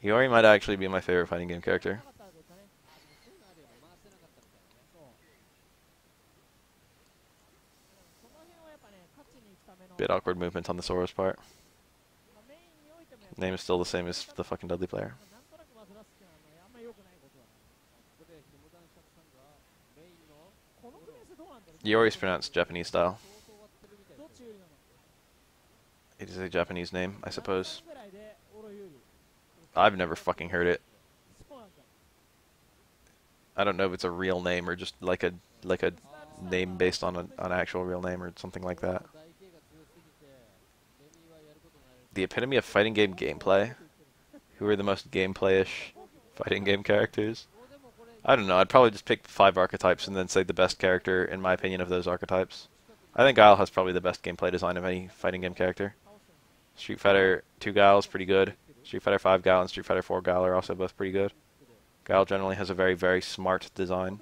Yori might actually be my favorite fighting game character. Bit awkward movements on the Soros part. Name is still the same as the fucking Dudley player. Yori's pronounced Japanese style. It is a Japanese name, I suppose. I've never fucking heard it. I don't know if it's a real name or just like a like a name based on an on actual real name or something like that. The epitome of fighting game gameplay. Who are the most gameplayish fighting game characters? I don't know. I'd probably just pick five archetypes and then say the best character in my opinion of those archetypes. I think Guile has probably the best gameplay design of any fighting game character. Street Fighter 2 Guile is pretty good. Street Fighter 5 Guile and Street Fighter 4 Guile are also both pretty good. Guile generally has a very, very smart design.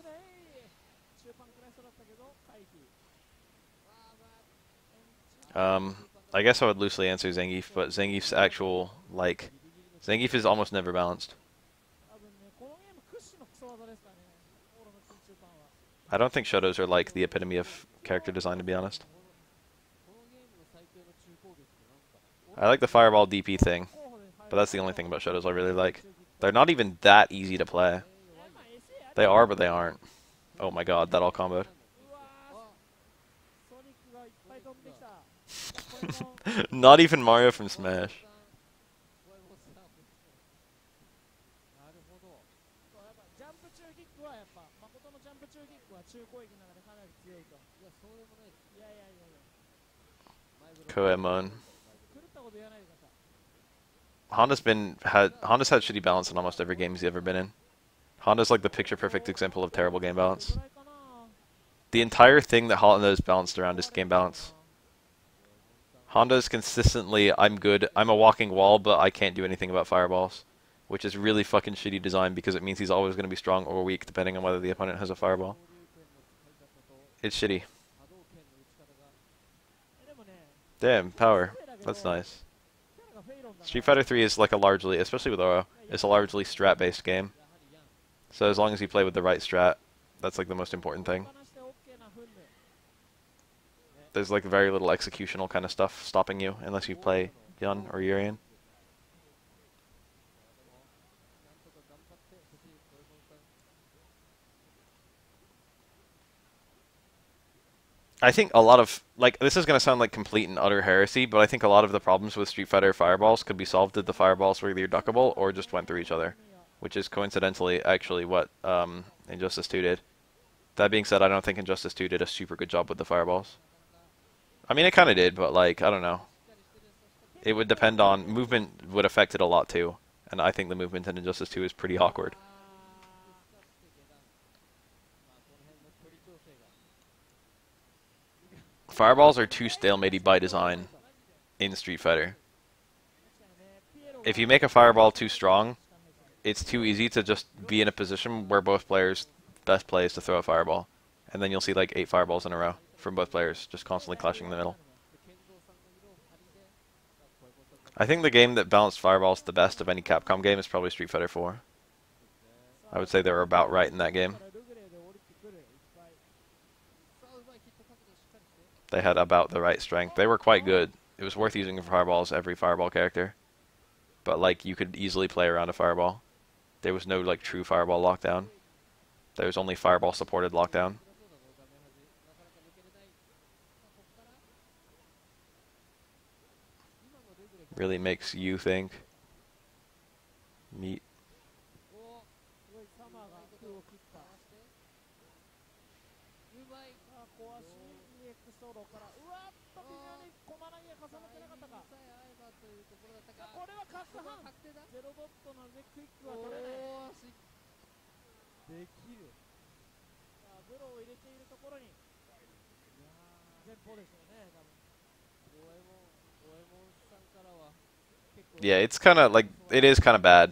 Um, I guess I would loosely answer Zangief, but Zangief's actual, like, Zangief is almost never balanced. I don't think Shadows are like the epitome of character design, to be honest. I like the fireball DP thing, but that's the only thing about Shadows I really like. They're not even that easy to play. They are, but they aren't. Oh my god, that all comboed. not even Mario from Smash. Koemon. Honda's been had Honda's had shitty balance in almost every game he's ever been in. Honda's like the picture perfect example of terrible game balance. The entire thing that Honda is balanced around is game balance. Honda's consistently, I'm good, I'm a walking wall, but I can't do anything about fireballs. Which is really fucking shitty design because it means he's always going to be strong or weak depending on whether the opponent has a fireball. It's shitty. Damn, power. That's nice. Street Fighter 3 is like a largely, especially with Oro, it's a largely strat-based game. So as long as you play with the right strat, that's like the most important thing. There's like very little executional kind of stuff stopping you unless you play Yun or Urien. I think a lot of like this is going to sound like complete and utter heresy, but I think a lot of the problems with Street Fighter fireballs could be solved if the fireballs were either duckable or just went through each other, which is coincidentally actually what um, Injustice 2 did. That being said, I don't think Injustice 2 did a super good job with the fireballs. I mean, it kind of did, but like I don't know. It would depend on movement would affect it a lot too, and I think the movement in Injustice 2 is pretty awkward. Fireballs are too stalemated by design in Street Fighter. If you make a fireball too strong, it's too easy to just be in a position where both players' best play is to throw a fireball. And then you'll see like eight fireballs in a row from both players, just constantly clashing in the middle. I think the game that balanced fireballs the best of any Capcom game is probably Street Fighter 4. I would say they were about right in that game. They had about the right strength. They were quite good. It was worth using fireballs every fireball character. But like you could easily play around a fireball. There was no like true fireball lockdown. There was only fireball supported lockdown. Really makes you think. Meat クイックは取れないおーしできるさあブロを入れているところに前方でしょうね多分五右衛門五右衛門さんからは結構 Yeah, it's kind of like it is kind of bad.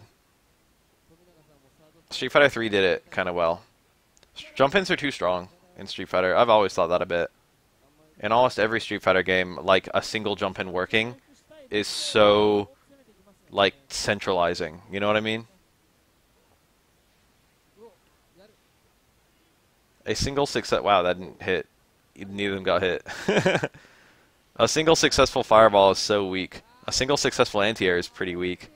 富永さんもサード Street Fighter 3 did it kind of well. S- Jump ins are too strong in Street Fighter. I've always thought that a bit. In almost every Street Fighter game, like a single jump in working is so like centralizing. You know what I mean? A single success. Wow, that didn't hit. Neither of them got hit. a single successful fireball is so weak. A single successful anti-air is pretty weak.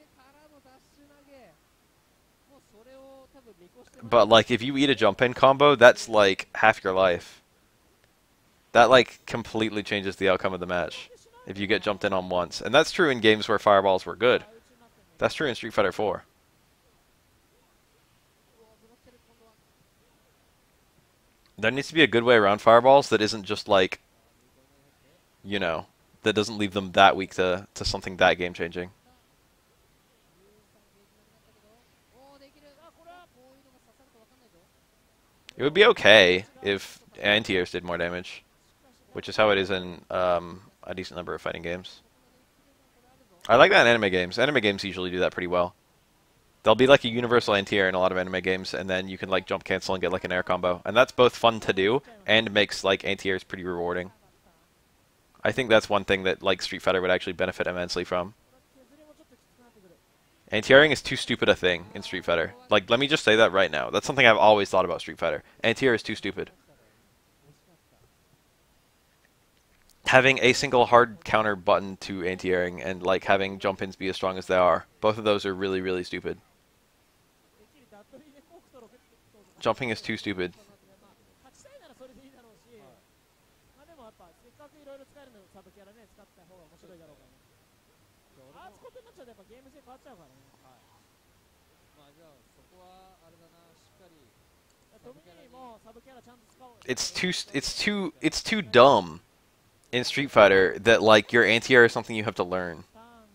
But like, if you eat a jump in combo, that's like half your life. That like completely changes the outcome of the match if you get jumped in on once. And that's true in games where fireballs were good. That's true in Street Fighter 4. There needs to be a good way around fireballs that isn't just like, you know, that doesn't leave them that weak to, to something that game changing. It would be okay if anti-airs did more damage, which is how it is in um, a decent number of fighting games. I like that in anime games. Anime games usually do that pretty well. There'll be like a universal anti-air in a lot of anime games, and then you can like jump cancel and get like an air combo. And that's both fun to do and makes like anti-airs pretty rewarding. I think that's one thing that like Street Fighter would actually benefit immensely from. Anti-airing is too stupid a thing in Street Fighter. Like, let me just say that right now. That's something I've always thought about Street Fighter. Anti-air is too stupid. having a single hard counter button to anti-airing and like having jump ins be as strong as they are. Both of those are really, really stupid. Jumping is too stupid. It's too it's too it's too dumb in Street Fighter that like your anti-air is something you have to learn.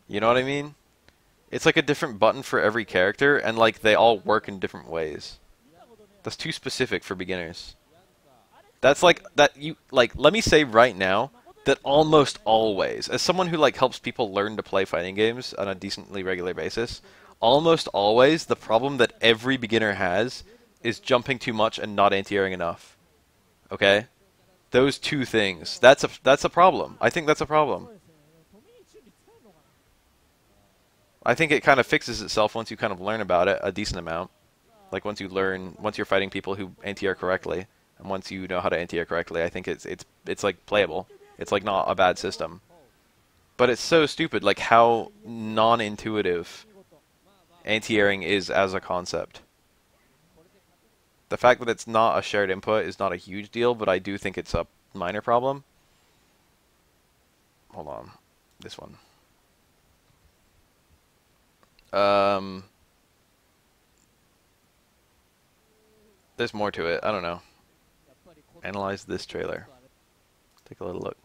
You know what I mean? It's like a different button for every character, and like they all work in different ways. That's too specific for beginners. That's like that you like. Let me say right now that almost always, as someone who like helps people learn to play fighting games on a decently regular basis, almost always the problem that every beginner has is jumping too much and not anti-airing enough. Okay. Those two things. That's a that's a problem. I think that's a problem. I think it kind of fixes itself once you kind of learn about it a decent amount. Like once you learn, once you're fighting people who anti-air correctly, and once you know how to anti-air correctly, I think it's it's it's like playable. It's like not a bad system. But it's so stupid, like how non-intuitive anti-airing is as a concept. The fact that it's not a shared input is not a huge deal, but I do think it's a minor problem. Hold on. This one. Um, there's more to it. I don't know. Analyze this trailer. Take a little look.